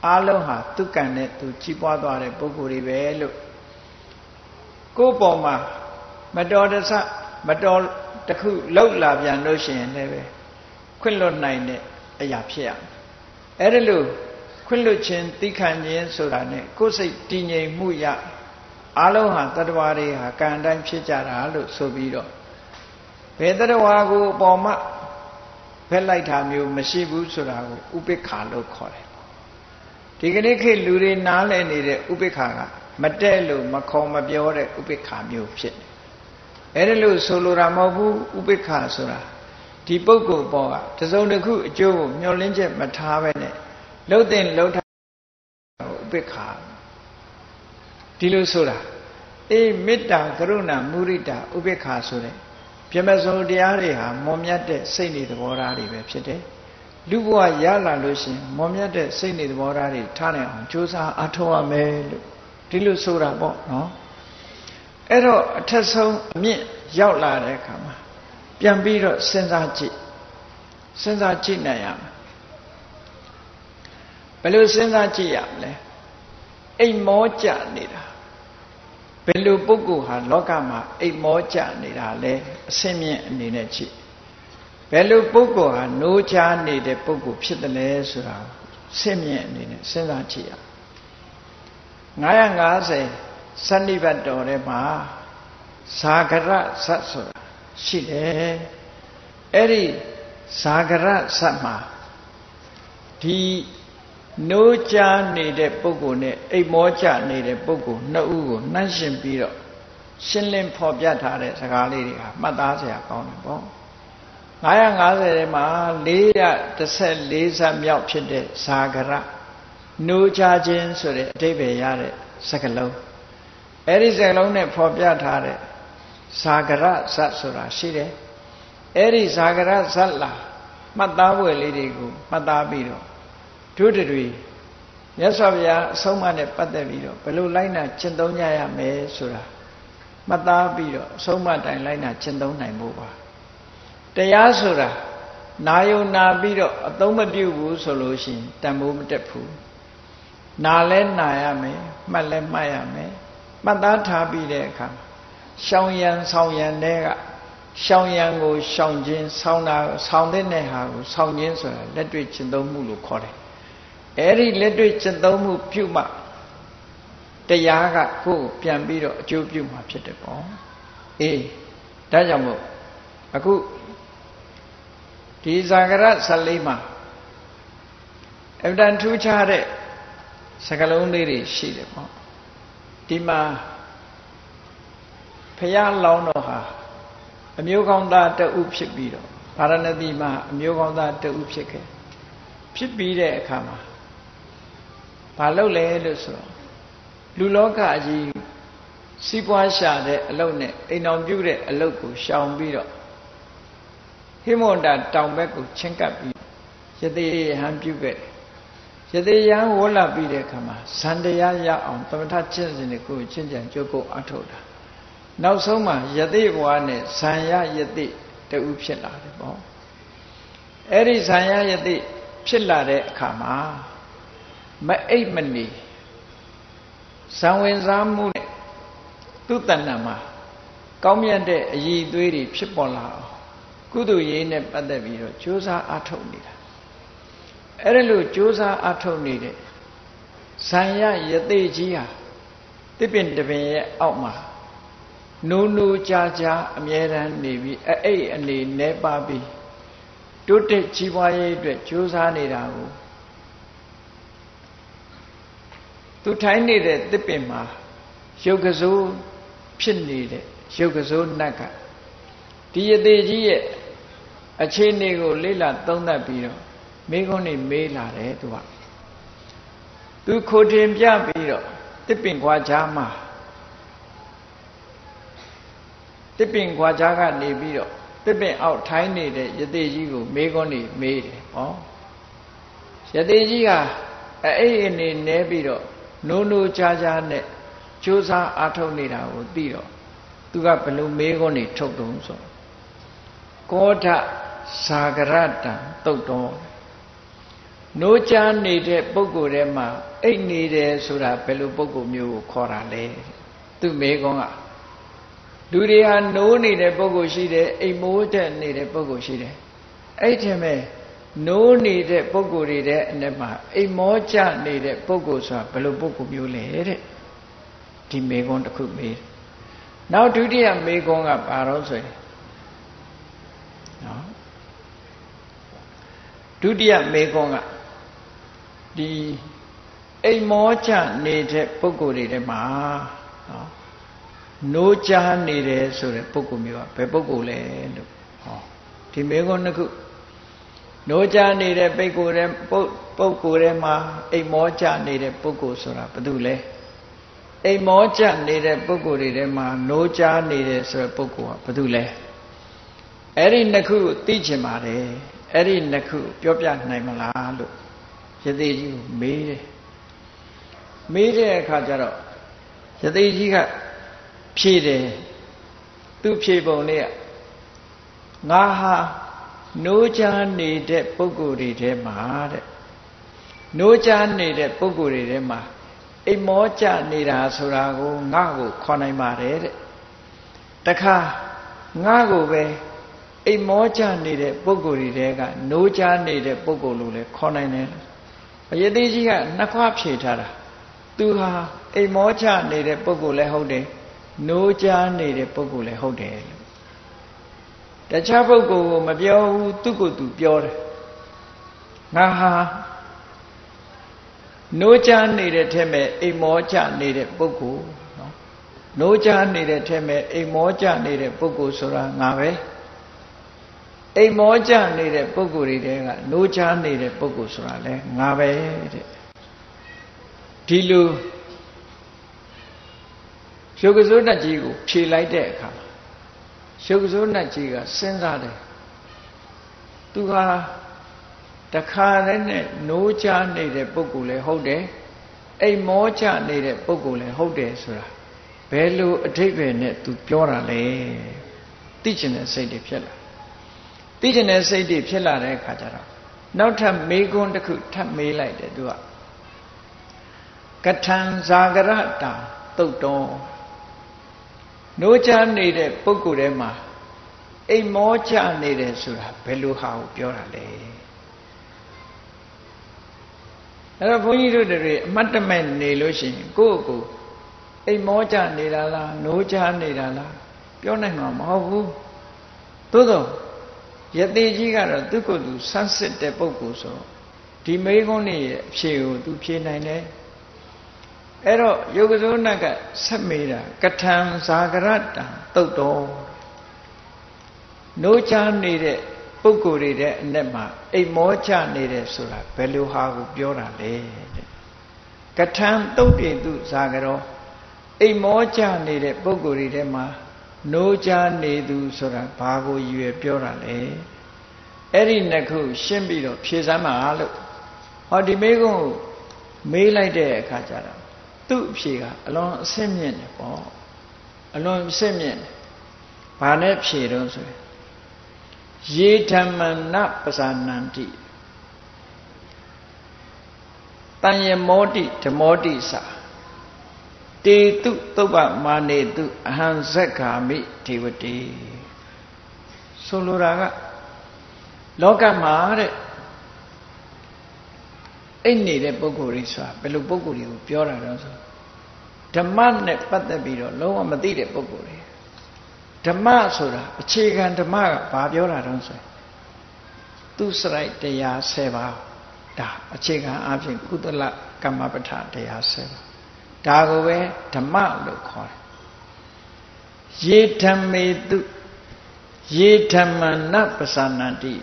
အားလုံးဟာသူကံနဲ့သူကြီးပွားသွားတဲ့ပုဂ္ဂိုလ်တွေပဲလို့ကိုယ်ပေါ်မှာမတော်တဆမတော်တခုလောက်လာပြန်လို့ရှိရင်လည်းပဲခွင့်လွတ်နိုင်တဲ့အရာဖြစ်ရမယ်အဲ့ဒါလို့ ခွင့်လွတ်ခြင်းသိခံခြင်းဆိုတာ ਨੇ ကိုယ်စိတ်တည်ငြိမ်မှုရအလုံးဟာတတ္တဝါတွေဟာကံတိုင်းဖြစ်ကြတာလို့ဆိုပြီးတော့ဘယ်တတ္တဝါကိုအပေါ်မှာဖက်လိုက်တာမျိုးမရှိဘူးဆိုတာကိုဥပိ္ပခာလို့ခေါ်တယ်ဒီကနေ့ခေတ်လူတွေနားလည်နေတဲ့ဥပိ္ပခာကမတဲ့လို့မခုံမပြောတဲ့ဥပိ္ပခာမျိုးဖြစ်တယ်အဲ့ဒါလို့ဆိုလိုတာမဟုတ်ဘူးဥပိ္ပခဆိုတာဒီပုဂ္ဂိုလ်ပေါ်ကတစုံတစ်ခုအကျိုးကိုမျှော်လင့်ချက်မထားပဲနဲ့ လှုပ်တဲ့လှုပ်ထားဥပိ္ပခာဒီလိုဆိုတာအေးမေတ္တာကရုဏာမုရိဒာဥပိ္ပခာဆိုတဲ့ပြမစုံတရားတွေဟာမွန်မြတ်တဲ့စိတ်နေသဘောထားတွေပဲဖြစ်တယ်လူဘဝရလာလို့ရှင်မွန်မြတ်တဲ့စိတ်နေသဘောထားတွေထားနိုင်အောင်ကြိုးစားအထောက်ရမယ်လို့ဒီလိုဆိုတာပေါ့နော်အဲ့တော့အထက်ဆုံးအမြင့်ရောက်လာတဲ့အခါမှာပြန်ပြီးတော့စဉ်းစားကြည့်စဉ်းစားကြည့်နိုင်ရမယ်ဘ ယ်လိုစဉ်းစားကြည့်ရမလဲအိမ်မောကြနေတာဘယ်လိုပုဂ္ဂိုလ်ဟာလောကမှာအိမ်မောကြနေတာလဲအစင်းမြင့်အနေနဲ့ကြည့်ဘယ်လိုပုဂ္ဂိုလ်ဟာနိုးချနေတဲ့ပုဂ္ဂိုလ်ဖြစ်တယ်လဲဆိုတာစင်းမြင့်အနေနဲ့စဉ်းစားကြည့်ရ950စဏိဘတ်တော်ထဲမှာဇာဂရဇတ်ဆိုတာရှိတယ်အဲ့ဒီဇာဂရဇတ်မှာဒီ နိုးကြနေတဲ့ပုဂ္ဂိုလ်နဲ့အိမ်မောကြနေတဲ့ပုဂ္ဂိုလ်နှစ်ဦးကိုနှိုင်းရှင်ပြီးတော့ရှင်းလင်းဖော်ပြထားတဲ့စကားလေးတွေဟာမှတ်သားစရာကောင်းတယ်ပေါ့950ထဲမှာ414ဇာမြောက်ဖြစ်တဲ့ဇာဂရနိုးကြခြင်းဆိုတဲ့အတိပ္ပယ်ရတဲ့စကားလုံးအဲ့ဒီစကားလုံးနဲ့ဖော်ပြထားတဲ့ဇာဂရဇတ်ဆိုတာရှိတယ်အဲ့ဒီဇာဂရဇတ်လာမှတ်သားပွဲလေးတွေကိုမှတ်သားပြီးတော့ တို့တွေမြတ်စွာဘုရားအဆုံးအမနဲ့ပတ်သက်ပြီးတော့ဘယ်လိုလိုက်နာကျင့်သုံးကြရမယ်ဆိုတာမှတ်သားပြီးတော့အဆုံးအမတိုင်လိုက်နာကျင့်သုံးနိုင်ဖို့ပါတရားဆိုတာနာယုံနာပြီးတော့အသုံးမပြုဘူးဆိုလို့ရှိရင်တန်ဖိုးမတက်ဘူးနာလဲနာရမယ်မှတ်လဲမှတ်ရမယ်မှတ်သားထားပြီးတဲ့အခါရှောင်ရံဆောင်ရံတဲ့ကရှောင်ရံကိုရှောင်ခြင်းဆောင်းတာဆောင်းတဲ့နဲ့ဟာကိုဆောင်းခြင်းဆိုတာလက်တွေ့ကျင့်သုံးမှုလို့ခေါ်တယ် အဲ့ဒီလက်တွေ့ကျင့်သုံးမှုပြုမှတရားကကိုယ်ပြန်ပြီးတော့အကျိုးပြုမှာဖြစ်တယ်ပေါ့အေးဒါကြောင့်မို့အခုဒီဇာကရ14မှာအဗ္ဗဒန်ထူးခြားတဲ့စကလုံးလေးတွေရှိတယ်ပေါ့ဒီမှာဖရာလောင်းတော်ဟာအမျိုးကောင်းသားတဦးဖြစ်ပြီးတော့ဗာရဏသီမှာအမျိုးကောင်းသားတဦးဖြစ်ခဲ့ဖြစ်ပြီးတဲ့အခါမှာ ဘာလုပ်လဲလို့ဆိုတော့လူလောကကြီးစီးပွားရှာတဲ့အလုပ်နဲ့အိမ်တော်ပြုတဲ့အလုပ်ကိုရှောင်ပြီးတော့ဟိမွန်တာတောင်ဘက်ကိုချင်းကပ်ပြီးယသိဟန်ပြုခဲ့ယသိယံဝေါ်လာပြီးတဲ့အခါမှာဇန်တရားရအောင်သမထကျင့်စဉ်ကိုချင်းကြံကြိုးကိုအထုတ်တာနောက်ဆုံးမှာယသိဘဝနဲ့ဇံရယသိတူဖြစ်လာတယ်ပေါ့အဲ့ဒီဇံရယသိဖြစ်လာတဲ့အခါမှာ မအိပ်မနေဇံဝင်စားမှုနဲ့သူ့တဏ္ဍာမှာကောင်းမြတ်တဲ့အည်သွေးတွေဖြစ်ပေါ်လာအောင်ကုသိုလ်ရေးနဲ့ပတ်သက်ပြီးတော့ကြိုးစားအားထုတ်နေတာအဲ့ဒါလို့ကြိုးစားအားထုတ်နေတဲ့ဇံရယသိကြီးဟာတစ်ပင်တပင်ရဲ့အောက်မှာနိုးနိုးကြာကြာအမြဲတမ်းနေပြီးအဲ့အနေနဲပါပြီးတိုးတက်ကြီးပွားရေးအတွက်ကြိုးစားနေတာကို သူထိုင်နေတဲ့တစ်ပင်မှာရုပ်ကစိုးဖြစ်နေတဲ့ရုပ်ကစိုးနတ်ကဒီယသေးကြီးရဲ့အခြေအနေကိုလေ့လာသုံးသပ်ပြီးတော့မိကုန်းနေမေးလာတယ်သူကသူခိုတင်ပြပြီးတော့တစ်ပင်ခွာချားမှာတစ်ပင်ခွာချားကနေပြီးတော့တစ်ပင်အောက်ထိုင်းနေတဲ့ယသေးကြီးကိုမေးကုန်းနေမေးတယ်ဟောယသေးကြီးကအဲ့ဒီအနေနဲပြီးတော့ နိုးနိုးကြားကြားနဲ့ကြိုးစားအားထုတ်နေတာကိုသိတော့သူကဘလို့မေးခွန်းနေထုတ်တုံးဆိုကောဓဇာဂရတံတုတ်တော်နိုးကြားနေတဲ့ပုဂ္ဂိုလ်ထဲမှာအိတ်နေတယ်ဆိုတာဘယ်လိုပုဂ္ဂိုလ်မျိုးကိုခေါ်တာလဲသူမေးခွန်းကလူတွေဟာနိုးနေတဲ့ပုဂ္ဂိုလ်ရှိတယ်အိမ်မိုးတဲ့နေတဲ့ပုဂ္ဂိုလ်ရှိတယ်အဲ့ဒီမဲ့ နိုးနေတဲ့ပုံကိုယ်တွေတဲ့အနက်မှာအိမ်မောကြနေတဲ့ပုံကိုယ်ဆိုတာဘယ်လိုပုံကိုယ်မျိုးလဲတဲ့ဒီမေခွန်းတစ်ခုမေးနောက်ဒုတိယမေခွန်းကဘာတော့ဆိုရင်နော်ဒုတိယမေခွန်းကဒီအိမ်မောကြနေတဲ့ပုံကိုယ်တွေထဲမှာနော်နိုးကြားနေတယ်ဆိုတဲ့ပုံကိုယ်မျိုးကဘယ်ပုံကိုယ်လဲလို့ဟောဒီမေခွန်းတစ်ခု နိုးကြနေတဲ့ပိတ်ကိုယ်တဲ့ပုတ်ပုတ်ကိုယ်ထဲမှာအိမ်မောကြနေတဲ့ပုဂ္ဂိုလ်ဆိုတာဘာလို့လဲအိမ်မောကြနေတဲ့ပုဂ္ဂိုလ်တွေထဲမှာနိုးကြနေတဲ့ဆိုတဲ့ပုဂ္ဂိုလ်ကဘာလို့လဲအဲ့ဒီနှစ်ခုသိချင်ပါတယ်အဲ့ဒီနှစ်ခုပြောပြနိုင်မလားလို့ယသိကြီးကိုမေးတယ်မေးတဲ့အခါကျတော့ယသိကြီးကဖြေတယ်သူဖြေပုံလေးကငါဟာ နိုးချနေတဲ့ပုဂ္ဂိုလ်တွေထဲမှာတဲ့နိုးချနေတဲ့ပုဂ္ဂိုလ်တွေထဲမှာအိမ်မောကြနေတာဆိုတာကိုငါ့ကိုခေါ်နိုင်ပါတယ်တဲ့တခါငါ့ကိုပဲအိမ်မောကြနေတဲ့ပုဂ္ဂိုလ်တွေတဲကနိုးချနေတဲ့ပုဂ္ဂိုလ်လို့လည်းခေါ်နိုင်တယ်အယသိကြီးကနှစ်ခွဖြေထားတာသူဟာအိမ်မောချနေတဲ့ပုဂ္ဂိုလ်လည်းဟုတ်တယ်နိုးချနေတဲ့ပုဂ္ဂိုလ်လည်းဟုတ်တယ် တခြားပုဂ္ဂိုလ်ကိုမပြောဘူးသူ့ကိုယ်သူပြောတယ်ငါဟာနိုးချနေတဲ့ထဲမဲ့အိမ်မောချနေတဲ့ပုဂ္ဂိုလ်နော်နိုးချနေတဲ့ထဲမဲ့အိမ်မောချနေတဲ့ပုဂ္ဂိုလ်ဆိုတာငါပဲအိမ်မောချနေတဲ့ပုဂ္ဂိုလ်တွေတဲကနိုးချနေတဲ့ပုဂ္ဂိုလ်ဆိုတာလဲငါပဲတဲ့ဒီလိုရုပ်ကစိုးတတ်ကြီးကိုဖြေလိုက်တဲ့အခါ ရုပ်ကစိုးတတ်ကြီးကစဉ်းစားတယ်သူဟာတခါတည်းနဲ့နိုးချနေတဲ့ပုဂ္ဂိုလ်လည်းဟုတ်တယ်အိမ်မောချနေတဲ့ပုဂ္ဂိုလ်လည်းဟုတ်တယ်ဆိုတာဘယ်လိုအထိပ္ပယ်နဲ့သူပြောတာလဲသိကျင်တဲ့စိတ်တွေဖြစ်လာသိကျင်တဲ့စိတ်တွေဖြစ်လာတဲ့အခါကျတော့နောက်ထပ်မေးခွန်းတစ်ခုထပ်မေးလိုက်တယ်သူကကထံဇာကရတာတုတ်တော် နိုးချနေတဲ့ပုဂ္ဂိုလ်ထဲမှာအိမ်မောချနေတယ်ဆိုတာဘယ်လိုဟာကိုပြောတာလဲအဲ့တော့ဘုန်းကြီးတို့တွေအမှတ်တမဲ့နေလို့ရှိရင်ကိုယ့်ကိုယ်အိမ်မောချနေတာလားနိုးချနေတာလားပြောနိုင်မှာမဟုတ်ဘူးသို့သောယတိကြီးကတော့သူ့ကိုယ်သူဆန်းစစ်တဲ့ပုဂ္ဂိုလ်ဆိုတော့ဒီမေခွန်းလေးရဲ့အဖြေကိုသူဖြေနိုင်တယ် အဲ့တော့ယုတ်ကစိုးနတ်ကဆက်မေးတာကထံဇာကရတံတုတ်တော်နိုးချနေတဲ့ပုဂ္ဂိုလ်တွေတဲ့အ내မှာအိမ်မောချနေတယ်ဆိုတာဘယ်လိုဟာကိုပြောတာလဲတဲ့ကထံတုတ်တေသူဇာကရောအိမ်မောချနေတဲ့ပုဂ္ဂိုလ်တွေထဲမှာနိုးချနေသူဆိုတာဘာကိုရွယ်ပြောတာလဲအဲ့ဒီနှစ်ခုရှင်းပြီးတော့ဖြေစမ်းပါလို့ဟောဒီမေးခွန်းကိုမေးလိုက်တဲ့အခါကျတော့ သူ့အဖြေကအလွန်အဆင့်မြင့်တယ်ပေါ့အလွန်အဆင့်မြင့်တယ်ဘာနဲ့ဖြေတော့ဆိုရင်ယေဓမ္မနပဇာနန္တိတန်ယမောတိဓမောတိစာတေတုသုပ္ပမာနေတုအဟံဇက္ခာမိဒေဝတိဆိုလိုတာကလောကမှာတဲ့ အိတ်နေတဲ့ပုဂ္ဂိုလ်တွေဆိုတာဘယ်လိုပုဂ္ဂိုလ်တွေကိုပြောတာတော့ဆိုဓမ္မနဲ့ပတ်သက်ပြီးတော့လုံးဝမသိတဲ့ပုဂ္ဂိုလ်တွေဓမ္မဆိုတာအခြေခံဓမ္မကဘာပြောတာတော့ဆိုသူစရိုက်တရား10ပါးဒါအခြေခံအပြင်ကုသလကမ္မပဋ္ဌာတရား10ပါးဒါကိုပဲဓမ္မလို့ခေါ်တယ်ယေဓမ္မေတုယေဓမ္မနပသနန္တိ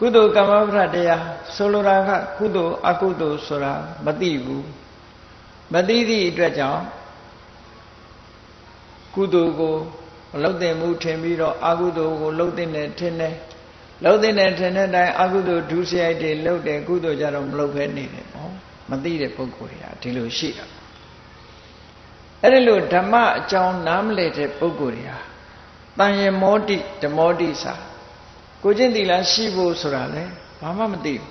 ကုသိုလ်ကမ္မပဋ္ဌာတရားဆိုလိုတာကကုသိုလ်အကုသိုလ်ဆိုတာမသိဘူးမသိသည့်အတွက်ကြောင့်ကုသိုလ်ကိုမလုပ်တဲ့မှုထင်ပြီးတော့အကုသိုလ်ကိုလုပ်တဲ့နဲ့ထင်တယ်လုပ်တဲ့နဲ့ထင်တဲ့အတိုင်းအကုသိုလ်ဒုစရိုက်တွေလုပ်တယ်ကုသိုလ်ကြတော့မလုပ်ဖဲနေတယ်ပေါ့မသိတဲ့ပုဂ္ဂိုလ်တွေကဒီလိုရှိတာအဲ့ဒီလိုဓမ္မအကြောင်းနားမလည်တဲ့ပုဂ္ဂိုလ်တွေဟာတန်ရမောတိဓမောတိစာ ကိုချင်းတီလာရှိဖို့ဆိုတာလဲဘာမှမသိဘူး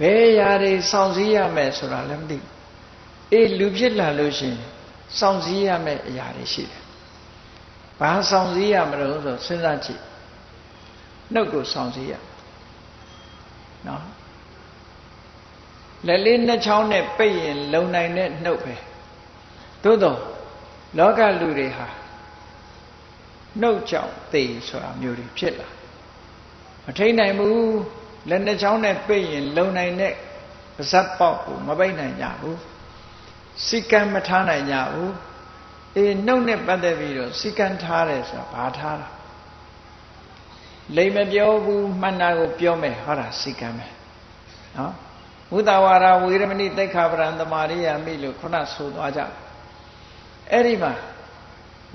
ဘယ်ຢာတွေစောင့်စည်းရမယ်ဆိုတာလည်းမသိဘူးအေးလူဖြစ်လာလို့ရှိရင်စောင့်စည်းရမယ်အရာတွေရှိတယ်ဘာဆောင်စည်းရမလို့ဆိုစဉ်းစားကြည့်နှုတ်ကိုဆောင်စည်းရနော်လက်လေးနှစ်ချောင်းနဲ့ပိတ်ရင်လုံနိုင်တဲ့နှုတ်ပဲသို့တော့လောကလူတွေဟာနှုတ်ကြောင့်သိဆိုတာမျိုးတွေဖြစ်လာ မထိန်နိုင်ဘူးလက်နှစ်ချောင်းနဲ့ပိတ်ရင်လုံနိုင်တဲ့ပါဇက်ပေါက်ကိုမပိတ်နိုင်ကြဘူးစိကံမထားနိုင်ကြဘူးအေးနှုတ်နဲ့ပတ်သက်ပြီးတော့စီကံထားတယ်ဆိုတာဘာထားတာလိမ်မပြောဘူးမှန်တာကိုပြောမယ်ဟောတာစိကံမယ်နော်မုဒ္ဒဝါဒဝေရမဏိတိခါပရံသမာရိယာမိလို့ခုနဆိုသွားကြအဲ့ဒီမှာ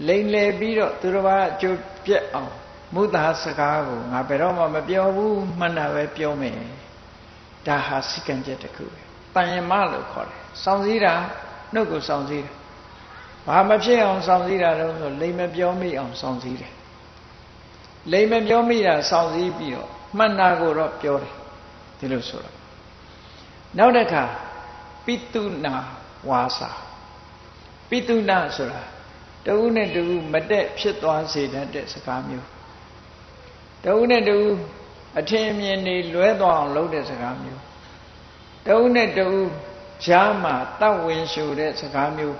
လိမ်လေပြီးတော့သူတော်ဘာအကျိုးပြက်အောင် မုဒ္ဒစကားကိုငါဘယ်တော့မှမပြောဘူးမှန်တာပဲပြောမယ်ဒါဟာစိကံချက်တစ်ခုပဲတန်ယမလို့ခေါ်တယ်စောင့်စည်းတာနှုတ်ကိုစောင့်စည်းတာဘာမဖြစ်အောင်စောင့်စည်းတာတော့ဆိုလိမ်မပြောမိအောင်စောင့်စည်းတယ်လိမ်မပြောမိတာစောင့်စည်းပြီးတော့မှန်တာကိုတော့ပြောတယ်ဒီလိုဆိုတော့နောက်တစ်ခါပိတုနာဝါစာပိတုနာဆိုတာတဦးနဲ့တဦးမတက်ဖြစ်သွားစေတတ်တဲ့စကားမျိုး တဦးနဲ့တဦးအထင်မြင်နေလွဲသွားအောင်လုပ်တဲ့စကားမျိုးတဦးနဲ့တဦးကြားမှာတတ်ဝင်ရှုတဲ့စကားမျိုး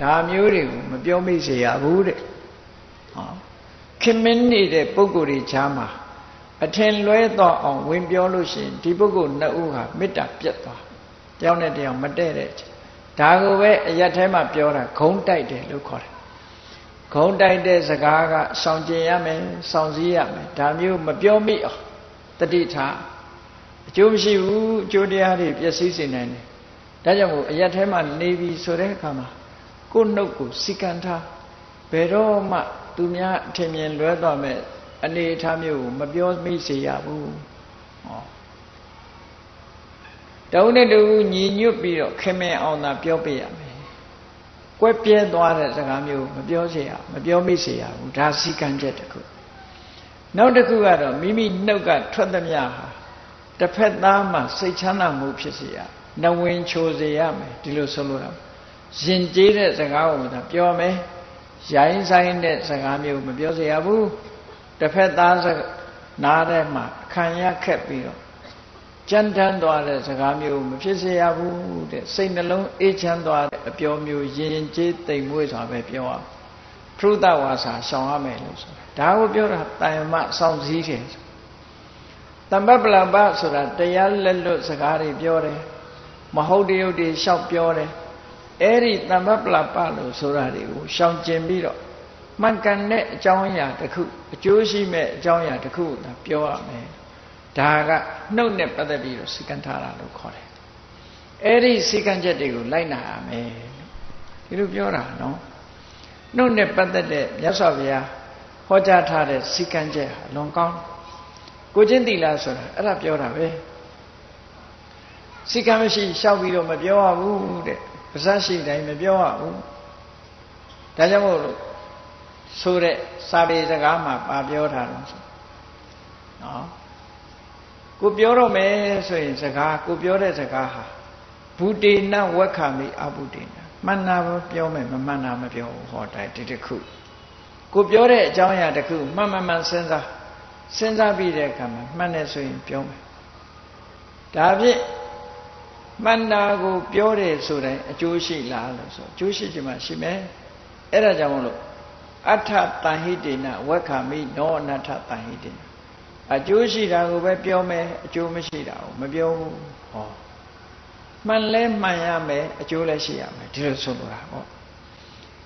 ဒါမျိုးတွေကိုမပြောမိစေရဘူးတဲ့ဟောခင်မင်းနေတဲ့ပုံကိုယ်တွေကြားမှာအထင်လွဲတော့အောင်ဝင်ပြောလို့ရှိရင်ဒီပုဂ္ဂိုလ်နှစ်ဦးဟာမေတ္တာပြတ်သွားတယောက်နဲ့တယောက်မတည့်တဲ့ဒါကိုပဲအရက်ထဲမှာပြောတာဂုံးတိုက်တယ်လို့ခေါ်တယ် ဂုံးတိုက်တဲ့စကားကစောင့်ကျင်ရမယ်စောင့်စည်းရမယ်ဒါမျိုးမပြောမိအောင်တတိထားအကျိုးမရှိဘူးအကျိုးတရားတွေပျက်စီးစေနိုင်တယ်ဒါကြောင့်မို့အရက်ထဲမှာနေပြီဆိုတဲ့အခါမှာကိုယ်နှုတ်ကိုစီကံထားဘယ်တော့မှသူများအထင်မြင်လွဲသွားမဲ့အနေအထားမျိုးကိုမပြောမိစေရဘူးဟောတဦးနဲ့တဦးညီညွတ်ပြီးတော့ခင်မင်အောင်သာပြောပြရမယ် ကွက်ပြဲသွားတဲ့စကားမျိုးမပြောစေရမပြောမိစေရဘူးဒါစီကံချက်တစ်ခုနောက်တစ်ခုကတော့မိမိနှုတ်ကထွက်သမျှဟာတစ်ဖက်သားမှာစိတ်ချမ်းသာမှုဖြစ်စေရနဝင်ချိုစေရမယ်ဒီလိုဆိုလိုတာရင်ကျေးတဲ့စကားကိုသာပြောမယ်ရိုင်းဆိုင်တဲ့စကားမျိုးမပြောစေရဘူးတစ်ဖက်သားနားထဲမှာခံရခက်ပြီးတော့ ကြမ်းတမ်းသွားတဲ့စကားမျိုးမဖြစ်စေရဘူးတဲ့စိတ်နှလုံးအေးချမ်းသွားတဲ့အပြောမျိုးရင်ကျေးတိမ်မွေ့စွာပဲပြောရဖရုဒဝါစာရှောင်ရမယ်လို့ဆိုတာဒါကိုပြောတာတန်မစောင့်စည်းတယ်တမ္ပပလပဆိုတာတရားလက်လွတ်စကားတွေပြောတယ်မဟုတ်တရုပ်တွေရှောက်ပြောတယ်အဲ့ဒီတမ္ပပလပလို့ဆိုတာတွေကိုရှောင်ကျင်ပြီးတော့မှန်ကန်တဲ့အကြောင်းအရာတစ်ခုအကျိုးရှိမဲ့အကြောင်းအရာတစ်ခုကိုပြောရမယ် ဒါကနှုတ်နဲ့ပတ်သက်ပြီးတော့စီကံထားတာလို့ခေါ်တယ်အဲ့ဒီစီကံချက်တွေကိုလိုက်နာရမယ်ဒီလိုပြောတာနော်နှုတ်နဲ့ပတ်သက်တဲ့မြတ်စွာဘုရားဟောကြားထားတဲ့စီကံချက်ဟာလွန်ကောင်းကိုချင်းတိလားဆိုတာအဲ့ဒါပြောတာပဲစီကံမရှိရှောက်ပြီးတော့မပြောရဘူးတဲ့ပါဇက်ရှိတိုင်းမပြောရဘူးဒါကြောင့်မို့လို့ဆိုတဲ့စာပေစကားမှာပါပြောထားတယ်ဆိုနော် ကိုပြောတော့မယ်ဆိုရင်စကားကိုပြောတဲ့စကားဟာဘူတေနဝက္ခမိအဘူတေနမှန်တာပြောမယ်မမှန်တာမပြောဘူးဟောတိုင်းဒီတစ်ခုကိုပြောတဲ့အကြောင်းအရာတစ်ခုမှန်မှန်မှန်စဉ်းစားစဉ်းစားပြီးတဲ့အခါမှာမှန်တယ်ဆိုရင်ပြောမယ်ဒါဖြင့်မှန်တာကိုပြောတယ်ဆိုတိုင်းအကျိုးရှိလားလို့ဆိုအကျိုးရှိချင်မှရှိမယ်အဲ့ဒါကြောင့်မလို့အထတန်ဟိတေနဝက္ခမိနောအနထတန်ဟိတေန အကျိုးရှိတာကိုပဲပြောမယ်အကျိုးမရှိတာကိုမပြောဘူးဟောမှန်လဲမှန်ရမယ်အကျိုးလည်းရှိရမယ်ဒီလိုဆိုလိုတာပေါ့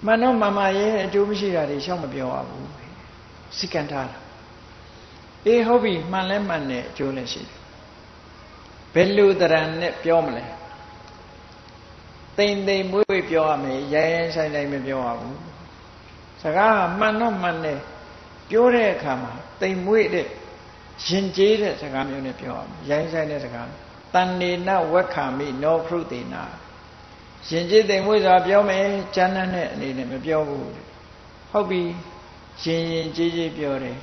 မှန်တော့မှန်မှရဲ့အကျိုးမရှိတာတွေရှောက်မပြောရဘူးစိကံထားတာအေးဟုတ်ပြီမှန်လဲမှန်တယ်အကျိုးလည်းရှိတယ်ဘယ်လိုတရံနဲ့ပြောမလဲတိမ်တိမ်မွေးဝေးပြောရမယ်ရိုင်းရိုင်းဆိုင်ဆိုင်မပြောရဘူးစကားမှန်တော့မှန်တယ်ပြောတဲ့အခါမှာတိမ်မွေ့တဲ့ ရင်ကျေးတဲ့စကားမျိုးနဲ့ပြောရမယ်ရိုင်းဆိုင်တဲ့စကားတန်နေနဝက်ခာမိနောဖရုတေနာရင်ကျေးတိမ်မွေ့စွာပြောမယ်ကျမ်းတဲ့အနေနဲ့မပြောဘူးဟုတ်ပြီရင်ရင်ကျေးကျေးပြောတယ်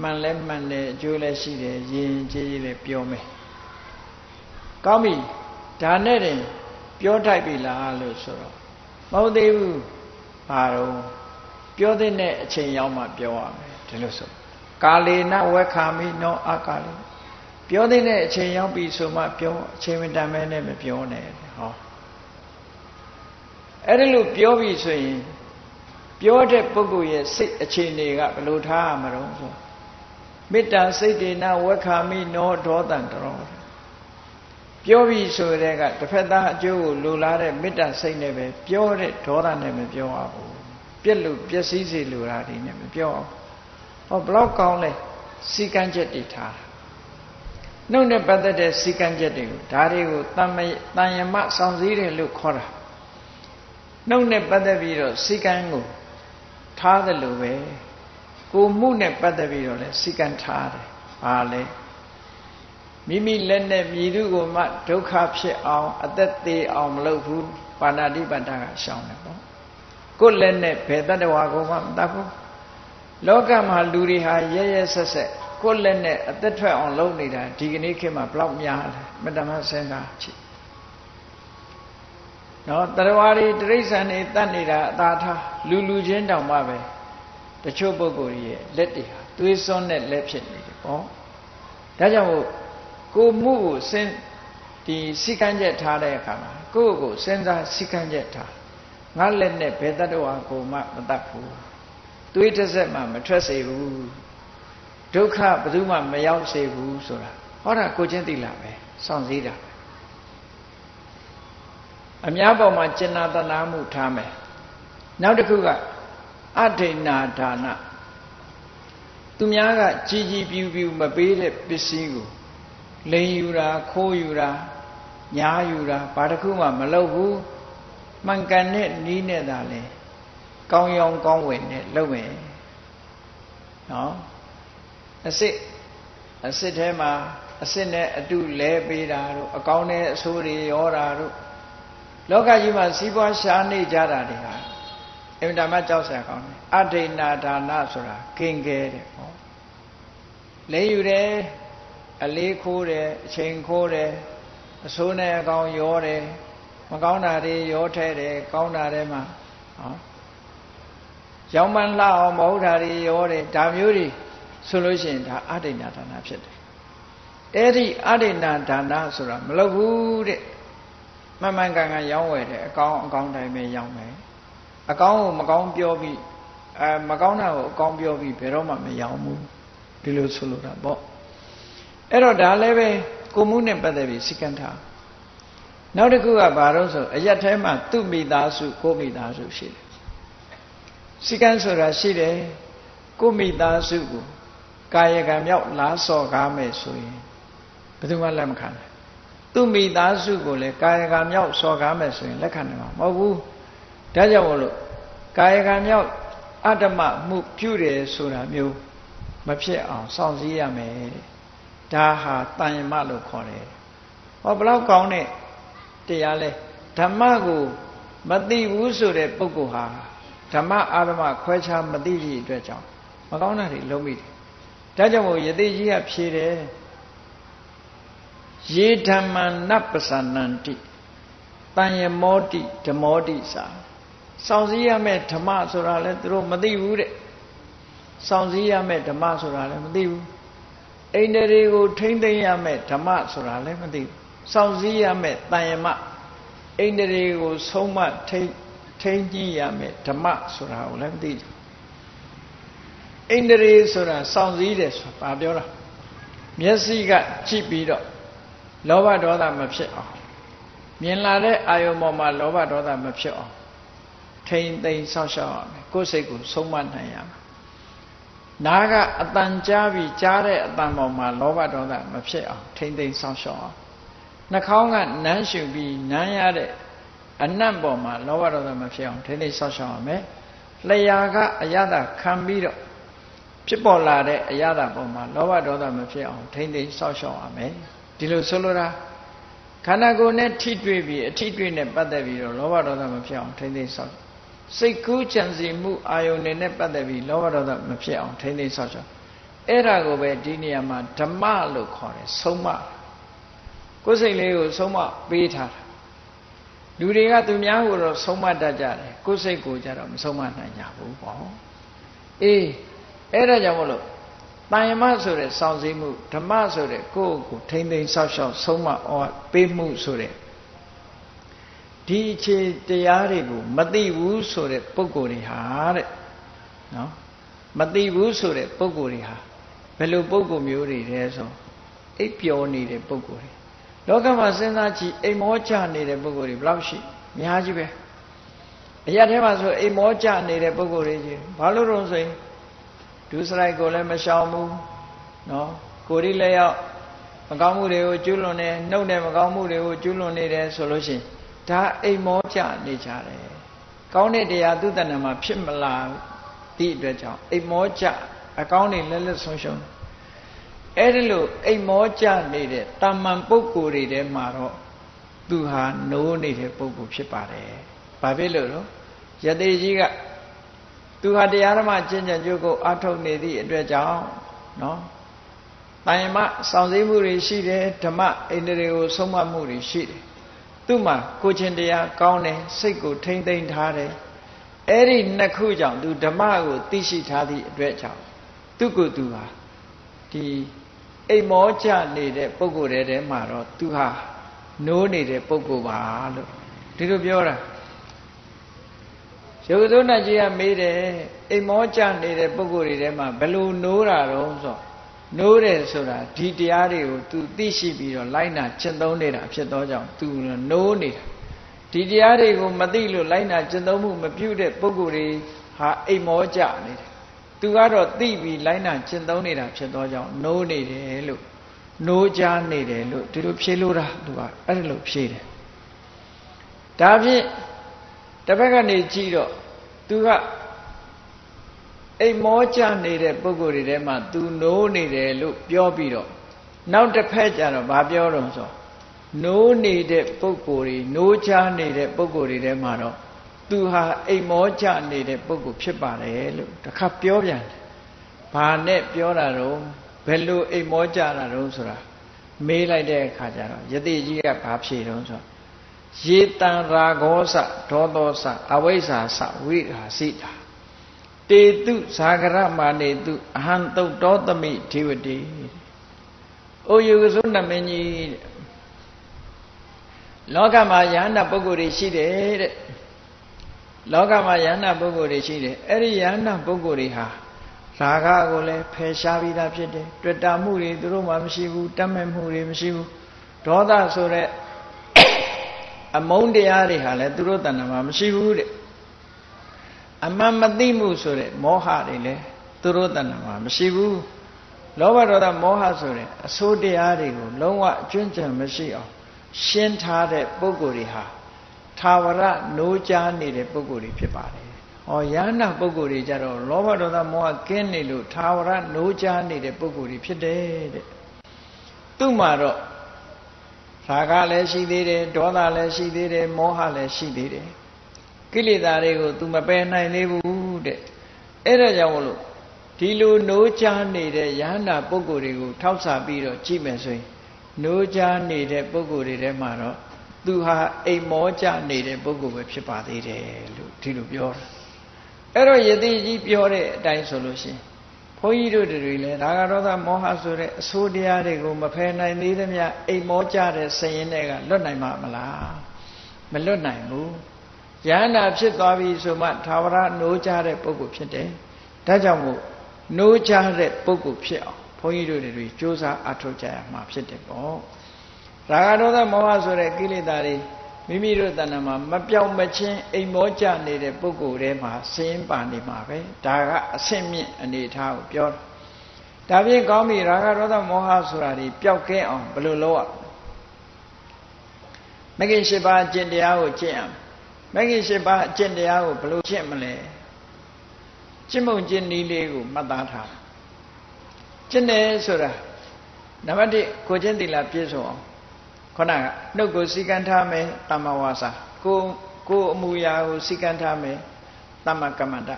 မှန်လဲမှန်တယ်အကျိုးလည်းရှိတယ်ရင်ကျေးကျေးလည်းပြောမယ်ကောင်းပြီဒါနဲ့တင်ပြောထိုက်ပြီလားလို့ဆိုတော့မဟုတ်သေးဘူးဘာတော့ပြောတဲ့အချိန်ရောက်မှပြောရမယ်ဒီလိုဆို ကာလေနဝက်ခာမိနောအကာလေပြောတဲ့အချိန်ရောက်ပြီဆိုမှပြောအချိန်မတန်မဲနဲ့မပြောနဲ့ဟောအဲ့ဒါလို့ပြောပြီဆိုရင်ပြောတဲ့ပုဂ္ဂိုလ်ရဲ့စိတ်အခြေအနေကဘယ်လိုထားရမလို့ဆိုမေတ္တာစိတ်တေနဝက်ခာမိနောဒေါသံတရောပြောပြီဆိုတဲ့ကတစ်ဖက်သားအကျိုးကိုလိုလားတဲ့မေတ္တာစိတ်နဲ့ပဲပြောတဲ့ဒေါသနဲ့မပြောရဘူးပြက်လို့ပျက်စီးစေလိုတာဒီနဲ့မပြောအောင်ဟော ဘလောက်ကောင်းလဲစီကံချက်တွေထားနှုတ်နဲ့ပတ်သက်တဲ့စီကံချက်တွေကိုဒါတွေကိုတန်မတန်ယမစောင့်စည်းတယ်လို့ခေါ်တာနှုတ်နဲ့ပတ်သက်ပြီးတော့စီကံကိုထားတယ်လို့ပဲကိုမှုနဲ့ပတ်သက်ပြီးတော့လည်းစီကံထားတယ်ဘာလဲမိမိလက်နဲ့မြည်သူကိုမှဒုက္ခဖြစ်အောင်အသက်သေးအောင်မလုပ်ဘူးပါဏာတိပတ္တကရှောင်းတယ်ပေါ့ကိုယ်လက်နဲ့ဘယ်တတ္တဝါကိုမှမတတ်ဘူး လောကမှာလူတွေဟာရဲရဲဆက်ဆက်ကိုယ်လက်နဲ့အသက်ထွက်အောင်လုပ်နေတာဒီကနေ့ခေတ်မှာဘလောက်များလဲမတမစဉ်းစားကြည့်နော်တရဝါတွေတိရစ္ဆာန်တွေတတ်နေတာအသာထားလူလူချင်းတောင်မှပဲတချို့ပုဂ္ဂိုလ်ရဲ့လက်တွေဟာသွေးစွန်းတဲ့လက်ဖြစ်နေတယ်ပေါ့ဒါကြောင့်မို့ကိုမှုကိုစဉ်ဒီစိကန်းချက်ထားတဲ့အခါမှာကိုယ့်ကိုစဉ်းစားစိကန်းချက်ထားငါလက်နဲ့ဘယ်တတ္တဝါကိုမှမတတ်ဘူး သွေးတစ်စက်မှမထွက်စေဘူးဒုက္ခဘယ်သူမှမရောက်စေဘူးဆိုတာဟောတာကိုချင်းသိလာပဲစောင့်စည်းတာပဲအများပေါ်မှာကျင်နာတနာမှုထားမယ်နောက်တစ်ခုကအဋိဏဒါနသူများကကြီးကြီးပြူပြူမပေးတဲ့ပစ္စည်းကိုလိန်ယူတာခိုးယူတာညားယူတာဘာတစ်ခုမှမလုပ်ဘူးမှန်ကန်တဲ့နီးနဲ့သာလဲ ကောင်းရောင်ကောင်းဝင်နဲ့လုပ်မယ်နော်အစ်စ်အစ်စ်ထဲမှာအစ်စ်နဲ့အတုလဲပေးတာတို့အကောင်းနဲ့အဆိုးတွေရောတာတို့လောကကြီးမှာစီးပွားရှားနေကြတာတွေဟာအင်တာမကြောက်စရာကောင်းတယ်အဒိဏဒါနဆိုတာကင်ကဲတဲ့ဟောလဲယူတယ်အလေးခိုးတယ်အချိန်ခိုးတယ်အဆိုးနဲ့အကောင်ရောတယ်မကောင်းတာတွေရောထဲတယ်ကောင်းတာတွေမှာဟော ရောင်းမှန်းလှအောင်မဟုတ်တာတွေရောတယ်ဒါမျိုးတွေဆိုလို့ရှိရင်ဒါအဒိဏဒါနဖြစ်တယ်အဲ့ဒီအဒိဏဒါနဆိုတာမလုပ်ဘူးတဲ့မှန်မှန်ကန်ကန်ရောင်းဝယ်တယ်အကောင်းအကောင်းတိုင်းပဲရောင်းမယ်အကောင်းကိုမကောင်းပြောပြီးအဲမကောင်းတာကိုအကောင်းပြောပြီးဘယ်တော့မှမရောင်းဘူးဒီလိုဆိုလိုတာပေါ့အဲ့တော့ဒါလည်းပဲကိုမှုနဲ့ပတ်သက်ပြီးစိကံထားနောက်တစ်ခုကဘာလို့ဆိုအရက်ထဲမှာသူ့မိသားစုကိုမိသားစုရှိတယ် စိကံဆိုတာရှိတယ်ကိုမိသားစုကိုကာယကံမြောက်လားစော်ကားမယ်ဆိုရင်ဘယ်သူမှလက်မခံဘူးသူ့မိသားစုကိုလည်းကာယကံမြောက်စော်ကားမယ်ဆိုရင်လက်ခံနိုင်မှာမဟုတ်ဘူးဒါကြောင့်မို့လို့ကာယကံမြောက်အတ္တမမှုပြုတယ်ဆိုတာမျိုးမဖြစ်အောင်စောင့်စည်းရမယ်ဒါဟာတန်ယမလို့ခေါ်တယ်ဟောဘလောက်ကောင်းတဲ့တရားလဲဓမ္မကိုမသိဘူးဆိုတဲ့ပုဂ္ဂိုလ်ဟာ ဓမ္မအာရမခွဲခြားမသိသည့်အတွက်ကြောင့်မကောင်းတာတွေလုံးမိတယ်ဒါကြောင့်မို့ယသိကြီးကဖြေတယ်ယေဓမ္မနပ္ပစနန္တိတန်ယမောတိဓမောတိစာစောင့်စည်းရမယ့်ဓမ္မဆိုတာလဲသူတို့မသိဘူးတဲ့စောင့်စည်းရမယ့်ဓမ္မဆိုတာလဲမသိဘူးအိန္ဒြေကိုထိမ့်သိမ်းရမယ့်ဓမ္မဆိုတာလဲမသိဘူးစောင့်စည်းရမယ့်တန်ယမအိန္ဒြေကိုဆုံးမထိမ့် ထိမ့်ကြည့်ရမယ့်ဓမ္မဆိုတာကိုလည်းမသိဘူးအိန္ဒြေဆိုတာစောင့်စည်းတယ်ဆိုတာပြောတာမျက်စိကကြည့်ပြီးတော့လောဘဒေါသမဖြစ်အောင်မြင်လာတဲ့အာယုံပေါ်မှာလောဘဒေါသမဖြစ်အောင်ထိမ့်သိမ်းဆောက်ရှောက်ရမယ်ကိုယ်စိတ်ကိုဆုံးမနိုင်ရမယ်နားကအတန်ကြားပြီးကြားတဲ့အတန်ပေါ်မှာလောဘဒေါသမဖြစ်အောင်ထိမ့်သိမ်းဆောက်ရှောက်အောင်နှာခေါင်းကနမ်းရှုပြီးနမ်းရတဲ့ အနံ့ပေါ်မှာလောဘဒေါသမဖြစ်အောင်ထိမ့်သိမ်းဆောက်ရှောက်ရမယ်လျှာကအရသာခံပြီးတော့ဖြစ်ပေါ်လာတဲ့အရသာပေါ်မှာလောဘဒေါသမဖြစ်အောင်ထိမ့်သိမ်းဆောက်ရှောက်ရမယ်ဒီလိုဆိုလိုတာခန္ဓာကိုယ်နဲ့ထိတွေ့ပြီးအထိတွေ့နဲ့ပတ်သက်ပြီးတော့လောဘဒေါသမဖြစ်အောင်ထိမ့်သိမ်းဆောက်စိတ်ကူးကြံစီမှုအာယုန်တွေနဲ့ပတ်သက်ပြီးလောဘဒေါသမဖြစ်အောင်ထိမ့်သိမ်းဆောက်ရှောက်အဲ့ဒါကိုပဲဒီနေရာမှာဓမ္မလို့ခေါ်တယ်ဆုံးမကိုယ်စိတ်လေးကိုဆုံးမပေးထားတာ လူတွေကသူများကိုတော့ဆုံးမတတ်ကြတယ်ကိုယ်စိတ်ကိုကြတော့မဆုံးမနိုင်ကြဘူးပေါ့အေးအဲ့ဒါကြောင့်မလို့တန်ယမဆိုတဲ့စောင့်စည်းမှုဓမ္မဆိုတဲ့ကိုယ့်ကိုထိမ့်သိမ်းဆောက်ရှောက်ဆုံးမဩပေးမှုဆိုတဲ့ဒီအခြေတရားတွေကိုမသိဘူးဆိုတဲ့ပုံကိုယ်တွေဟာတဲ့နော်မသိဘူးဆိုတဲ့ပုံကိုယ်တွေဟာဘယ်လိုပုံကိုယ်မျိုးတွေလဲဆိုအိပ်ပျော်နေတဲ့ပုံကိုယ်တွေ လောကမှာစဉ်းစားကြည့်အိမ်မောချနေတဲ့ပုံကိုယ်တွေဘယ်လောက်ရှိအများကြီးပဲအရာထဲမှာဆိုအိမ်မောချနေတဲ့ပုံကိုယ်တွေကြီးဘာလို့တော့ဆိုရင်ဒုစရိုက်ကိုလည်းမရှောင်ဘူးနော်ကိုယ်ဒီလည်းရောက်မကောင်းမှုတွေကိုကျွလွန်နေနှုတ်နဲ့မကောင်းမှုတွေကိုကျွလွန်နေတယ်ဆိုလို့ရှိရင်ဒါအိမ်မောကြနေကြတယ်ကောင်းတဲ့တရားသူတဏ္ဍမှာဖြစ်မလာသည့်အတွက်ကြောင့်အိမ်မောကြအကောင်းတွေလက်လက်ဆုံးရှုံး အဲ့ဒီလိုအိမ်မောကြနေတဲ့တာမန်ပုဂ္ဂိုလ်တွေထဲမှာတော့သူဟာနိုးနေတဲ့ပုဂ္ဂိုလ်ဖြစ်ပါတယ်ဘာဖြစ်လို့တော့ယတိကြီးကသူဟာတရားဓမ္မကျင့်ကြံကြိုးကိုအထုတ်နေသည့်အတွက်ကြောင့်နော်တိုင်မစောင့်စည်းမှုတွေရှိတယ်ဓမ္မအိန္ဒြေကိုဆုံးမမှုတွေရှိတယ်သူ့မှာကိုချင်းတရားကောင်းတယ်စိတ်ကိုထိမ့်သိမ့်ထားတယ်အဲ့ဒီနှစ်ခုကြောင့်သူဓမ္မကိုသိရှိထားသည့်အတွက်ကြောင့်သူကိုသူဟာဒီ အိမ်မောကြနေတဲ့ပုံကိုယ်တွေထဲမှာတော့သူဟာနိုးနေတဲ့ပုံကိုယ်ပါလို့ဒီလိုပြောတာရုပ်သုဏကြီးကမေးတယ်အိမ်မောကြနေတဲ့ပုံကိုယ်တွေထဲမှာဘယ်လိုနိုးတာတော့ဆိုနိုးတယ်ဆိုတာဒီတရားတွေကို तू သိရှိပြီးတော့လိုက်နာကျင့်သုံးနေတာဖြစ်သောကြောင့် तू နိုးနေတာဒီတရားတွေကိုမသိလို့လိုက်နာကျင့်သုံးမှုမပြုတဲ့ပုဂ္ဂိုလ်တွေဟာအိမ်မောကြနေတယ် သူကတော့သိပြီးလိုက်နာကျင့်သုံးနေတာဖြစ်သောကြောင့်နိုးနေတယ်လို့နိုးကြနေတယ်လို့ဒီလိုဖြေလို့တာသူကအဲ့ဒါလို့ဖြေတယ်ဒါဖြင့်တစ်ဖက်ကနေကြည့်တော့သူကအိမ်မောကြနေတဲ့ပုံကိုယ်တွေထဲမှာ तू နိုးနေတယ်လို့ပြောပြီးတော့နောက်တစ်ဖက်ကျတော့ဗာပြောတော့ဆိုနိုးနေတဲ့ပုံကိုယ်တွေနိုးချနေတဲ့ပုံကိုယ်တွေထဲမှာတော့ သူဟာအိမ်မောကြနေတဲ့ပုံကိုယ်ဖြစ်ပါတယ်လို့တခါပြောပြန်တယ်ဘာနဲ့ပြောတာတော့ဘယ်လိုအိမ်မောကြတာတော့ဆိုတာမေးလိုက်တဲ့အခါကျတော့ယတိကြီးကဘာဖြေတော့ဆိုရေတံရာဂောစဒေါသောစအဝိဇ္ဇာစဝိဟာစိတာတေတုဇာကရမာနေတုအဟံတုတ်တော်သမိဒေဝတိ။အိုယုကစုနမင်းကြီးတဲ့လောကမှာယန္တာပုဂ္ဂိုလ်တွေရှိတယ်တဲ့ လောကမှာယန္တာပုဂ္ဂိုလ်တွေရှိတယ်အဲ့ဒီယန္တာပုဂ္ဂိုလ်တွေဟာရာဂကိုလည်းဖယ်ရှားပြီးသားဖြစ်တယ်တွေ့တာမှုတွေသူတို့မှမရှိဘူးတတ်မဲ့မှုတွေမရှိဘူးဒေါသဆိုတဲ့အမုန်းတရားတွေဟာလည်းသူတို့တဏ္ဍာမှာမရှိဘူးတဲ့အမှန်မသိမှုဆိုတဲ့မောဟတွေလည်းသူတို့တဏ္ဍာမှာမရှိဘူးလောဘဒေါသမောဟဆိုတဲ့အဆိုးတရားတွေကိုလုံးဝအကျွင့်ကြံမရှိအောင်ရှင်းထားတဲ့ပုဂ္ဂိုလ်တွေဟာ သာဝရနိုးကြားနေတဲ့ပုဂ္ဂိုလ်တွေဖြစ်ပါတယ်။ဟောယန္နာပုဂ္ဂိုလ်တွေကြတော့လောဘဒေါသမောဟကင်းနေလို့သာဝရနိုးကြားနေတဲ့ပုဂ္ဂိုလ်တွေဖြစ်တယ်တဲ့။သူ့မှာတော့ရာဂလည်းရှိသေးတယ်ဒေါသလည်းရှိသေးတယ်မောဟလည်းရှိသေးတယ်ကိလေသာတွေကို तू မပယ်နိုင်သေးဘူးတဲ့အဲ့ဒါကြောင့်မလို့ဒီလိုနိုးချနေတဲ့ယဟန္တာပုဂ္ဂိုလ်တွေကိုထောက်ဆပြီးတော့ကြည့်မယ်ဆိုရင်နိုးချနေတဲ့ပုဂ္ဂိုလ်တွေထဲမှာတော့ သူဟာအိမ်မောကြနေတဲ့ပုဂ္ဂိုလ်ပဲဖြစ်ပါသေးတယ်လို့ဒီလိုပြောတာအဲ့တော့ယတိကြီးပြောတဲ့အတိုင်းဆိုလို့ရှိရင်ဘုန်းကြီးတို့တွေလည်းဒါကတော့သမောဟဆိုတဲ့အဆိုးတရားတွေကိုမဖယ်နိုင်သေးသမျှအိမ်မောကြတဲ့စရင်တွေကလွတ်နိုင်မှာမလားမလွတ်နိုင်ဘူးယန္တာဖြစ်သွားပြီဆိုမှသာဝရနိုးကြတဲ့ပုဂ္ဂိုလ်ဖြစ်တယ်ဒါကြောင့်မို့နိုးကြတဲ့ပုဂ္ဂိုလ်ဖြစ်အောင်ဘုန်းကြီးတို့တွေစ조사အထောက်ကြရမှာဖြစ်တယ်ပေါ့ ရာဂဒေါသမောဟဆိုတဲ့ကိလေသာတွေမိမိတို့တဏ္ဍာမှာမပြောင်းမချင်းအိမ်မောကြနေတဲ့ပုဂ္ဂိုလ်ထဲမှာဆင်းပါနေမှာပဲဒါကအဆင့်မြင့်အနေထားကိုပြောတာဒါဖြင့်ကောင်းပြီရာဂဒေါသမောဟဆိုတာဒီပျောက်ကဲအောင်ဘယ်လိုလုပ်ရမဂ္ဂင်၈ပါးအကျင့်တရားကိုကျင့်ရမယ်မဂ္ဂင်၈ပါးအကျင့်တရားကိုဘယ်လိုကျင့်မလဲကျင့်မုံကျင့်နည်းလေးကိုမှတ်သားထားကျင့်တယ်ဆိုတာနံပါတ်1ကိုကျင့်သီလပြည့်စုံအောင် ခொနကနှုတ်ကိုစီကံထားမယ်တမ္မဝါစာကိုကိုအမူအရာကိုစီကံထားမယ်တမ္မကမ္မန္တ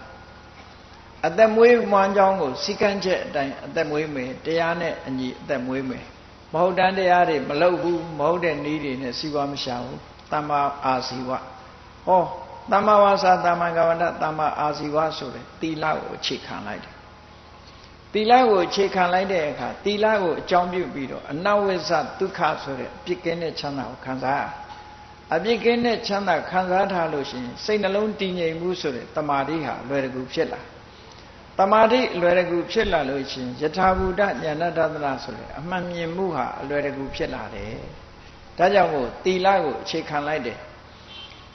အသက်မွေးမွမ်းကြောင်းကိုစီကံချက်အတိုင်းအသက်မွေးမယ်တရားနဲ့အညီအသက်မွေးမယ်မဟုတ်တန်တရားတွေမလုပ်ဘူးမဟုတ်တဲ့နည်းတွေနဲ့စီးပွားမရှာဘူးတမ္မာအာဇီဝဟောတမ္မာဝါစာတမ္မာကမ္မန္တတမ္မာအာဇီဝဆိုတဲ့သီလကိုအခြေခံလိုက်တယ် သီလကိုအခြေခံလိုက်တဲ့အခါသီလကိုအကြောင်းပြုပြီးတော့အနဝိဇ္ဇဒုက္ခဆိုတဲ့အပြစ်ကင်းတဲ့ချမ်းသာကိုခံစားရအပြစ်ကင်းတဲ့ချမ်းသာခံစားထားလို့ရှိရင်စိတ်နှလုံးတည်ငြိမ်မှုဆိုတဲ့တမာတိဟာလွယ်တကူဖြစ်လာတမာတိလွယ်တကူဖြစ်လာလို့ရှိရင်ယထာဘူတဉာဏတသနာဆိုတဲ့အမှန်မြင်မှုဟာအလွယ်တကူဖြစ်လာတယ်ဒါကြောင့်မို့သီလကိုအခြေခံလိုက်တယ်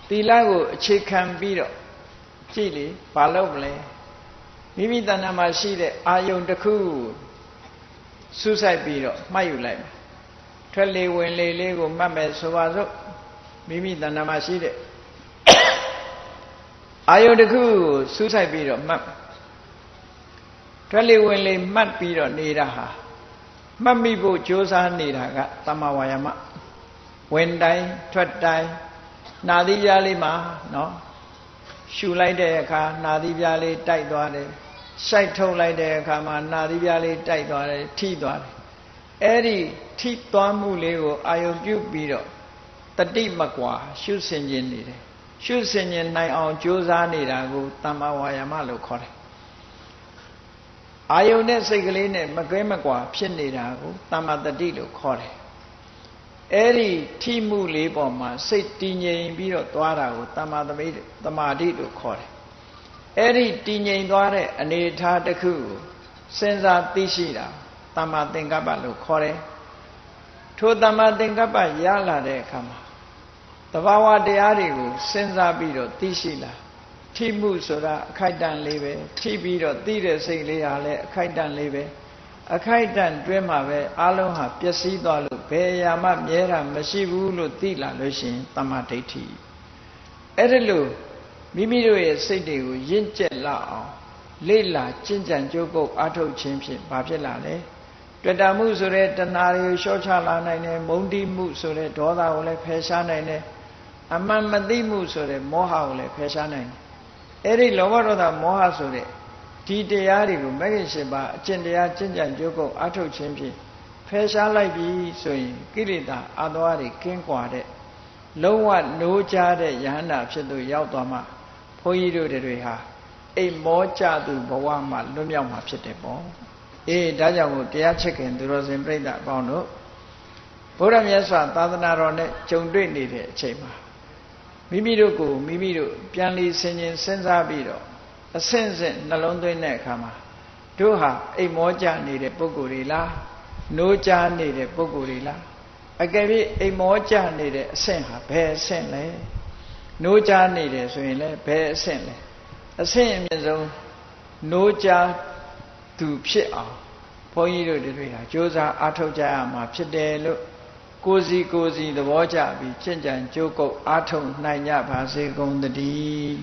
သီလကိုအခြေခံပြီးတော့ကြည့်လေဘာလုပ်မလဲ မိမိတဏ္ဍာမှာရှိတဲ့အာယုန်တစ်ခုစူးစိုက်ပြီးတော့မှတ်ယူလိုက်မယ်ထွက်လေဝင်လေလေးကိုမှတ်မယ်ဆိုပါစို့မိမိတဏ္ဍာမှာရှိတဲ့အာယုတစ်ခုကိုစူးစိုက်ပြီးတော့မှတ်ထွက်လေဝင်လေမှတ်ပြီးတော့နေတာဟာမှတ်မိဖို့ကြိုးစားနေတာကတမဝါယမဝင်တိုင်းထွက်တိုင်းနာသီးပြားလေးမှာနော် ရှူလိုက်တဲ့အခါနာသီးပြားလေးတိုက်သွားတယ်စိုက်ထုတ်လိုက်တဲ့အခါမှာနာသီးပြားလေးတိုက်သွားတယ်ထိသွားတယ်အဲ့ဒီထိသွားမှုလေးကိုအာယုပြုပြီးတော့တတိမကွာရှုဆင်ခြင်းနေတယ်ရှုဆင်ခြင်းနိုင်အောင်ကြိုးစားနေတာကိုတမ္မာဝါယာမလို့ခေါ်တယ်အာယုန်နဲ့စိတ်ကလေးနဲ့မကွဲမကွာဖြစ်နေတာကိုတမ္မာတတိလို့ခေါ်တယ် အဲ့ဒီထိမှုလေးပေါ်မှာစိတ်တည်ငြိမ်ပြီးတော့သွားတာကိုတမ္မာသမိတမာတိလို့ခေါ်တယ်အဲ့ဒီတည်ငြိမ်သွားတဲ့အနေအထားတစ်ခုကိုစဉ်းစားသိရှိတာတမ္မာသင်္ကပ္ပလို့ခေါ်တယ်ထိုတမ္မာသင်္ကပ္ပရလာတဲ့အခါမှာတဘာဝတရားတွေကိုစဉ်းစားပြီးတော့သိရှိလာထိမှုဆိုတာအခိုက်တန့်လေးပဲထိပြီးတော့သိတဲ့စိတ်လေးဟာလည်းအခိုက်တန့်လေးပဲ အခိုက်တန့်တွဲမှာပဲအလုံးဟာပျက်စီးသွားလို့ဘယ်အရာမှမြဲတာမရှိဘူးလို့သိလာလို့ရှိရင်တမ္မာဒိဋ္ဌိအဲ့ဒါလို့မိမိတို့ရဲ့စိတ်တွေကိုရင့်ကျက်လာအောင်လေ့လာကျင့်ကြံကြိုးကုပ်အားထုတ်ခြင်းဖြင့်ဘာဖြစ်လာလဲတွေ့တာမှုဆိုတဲ့တဏှာတွေကိုလျှော့ချလာနိုင်တယ်မုန်းတိမှုဆိုတဲ့ဒေါသကိုလည်းဖယ်ရှားနိုင်တယ်အမှန်မသိမှုဆိုတဲ့မောဟကိုလည်းဖယ်ရှားနိုင်တယ်အဲ့ဒီလောဘဒေါသမောဟဆိုတဲ့ ဒီတရားတွေကိုမဂ္ဂင်၈ပါးအကျင့်တရားကျင့်ကြံကြိုးကုပ်အားထုတ်ခြင်းဖြင့်ဖယ်ရှားလိုက်ပြီဆိုရင်ကိလေသာအသွားတွေကင်းကွာတဲ့လုံးဝနိုးကြတဲ့ယဟန္တာဖြစ်သူရောက်သွားမှဘုန်းကြီးတို့တွေဟာအိမ်မောကြသူဘဝမှာလွတ်မြောက်မှာဖြစ်တယ်ပေါ့အေးဒါကြောင့်မို့တရားချစ်ခင်သူတော်စင်ပြိဿအပေါင်းတို့ဘုရားမြတ်စွာသာသနာတော်နဲ့ကြုံတွေ့နေတဲ့အချိန်မှာမိမိတို့ကိုမိမိတို့ပြန်လီဆင်ခြင်စဉ်းစားပြီးတော့ အဆင့်ဆင့်နှလုံးသွင်းတဲ့အခါမှာတို့ဟာအိမ်မောကြနေတဲ့ပုဂ္ဂိုလ်တွေလားနိုးကြနေတဲ့ပုဂ္ဂိုလ်တွေလားအကယ်၍အိမ်မောကြနေတဲ့အဆင့်ဟာဘယ်အဆင့်လဲနိုးကြနေတယ်ဆိုရင်လည်းဘယ်အဆင့်လဲအဆင့်အမြင့်ဆုံးနိုးကြသူဖြစ်အောင်ဘုန်းကြီးတို့တွေဟာကြိုးစားအားထုတ်ကြရမှာဖြစ်တယ်လို့ကိုစီကိုစီသဘောကျပြီးကျင့်ကြံကြိုးကုပ်အားထုတ်နိုင်ကြပါစေကုန်သတည်း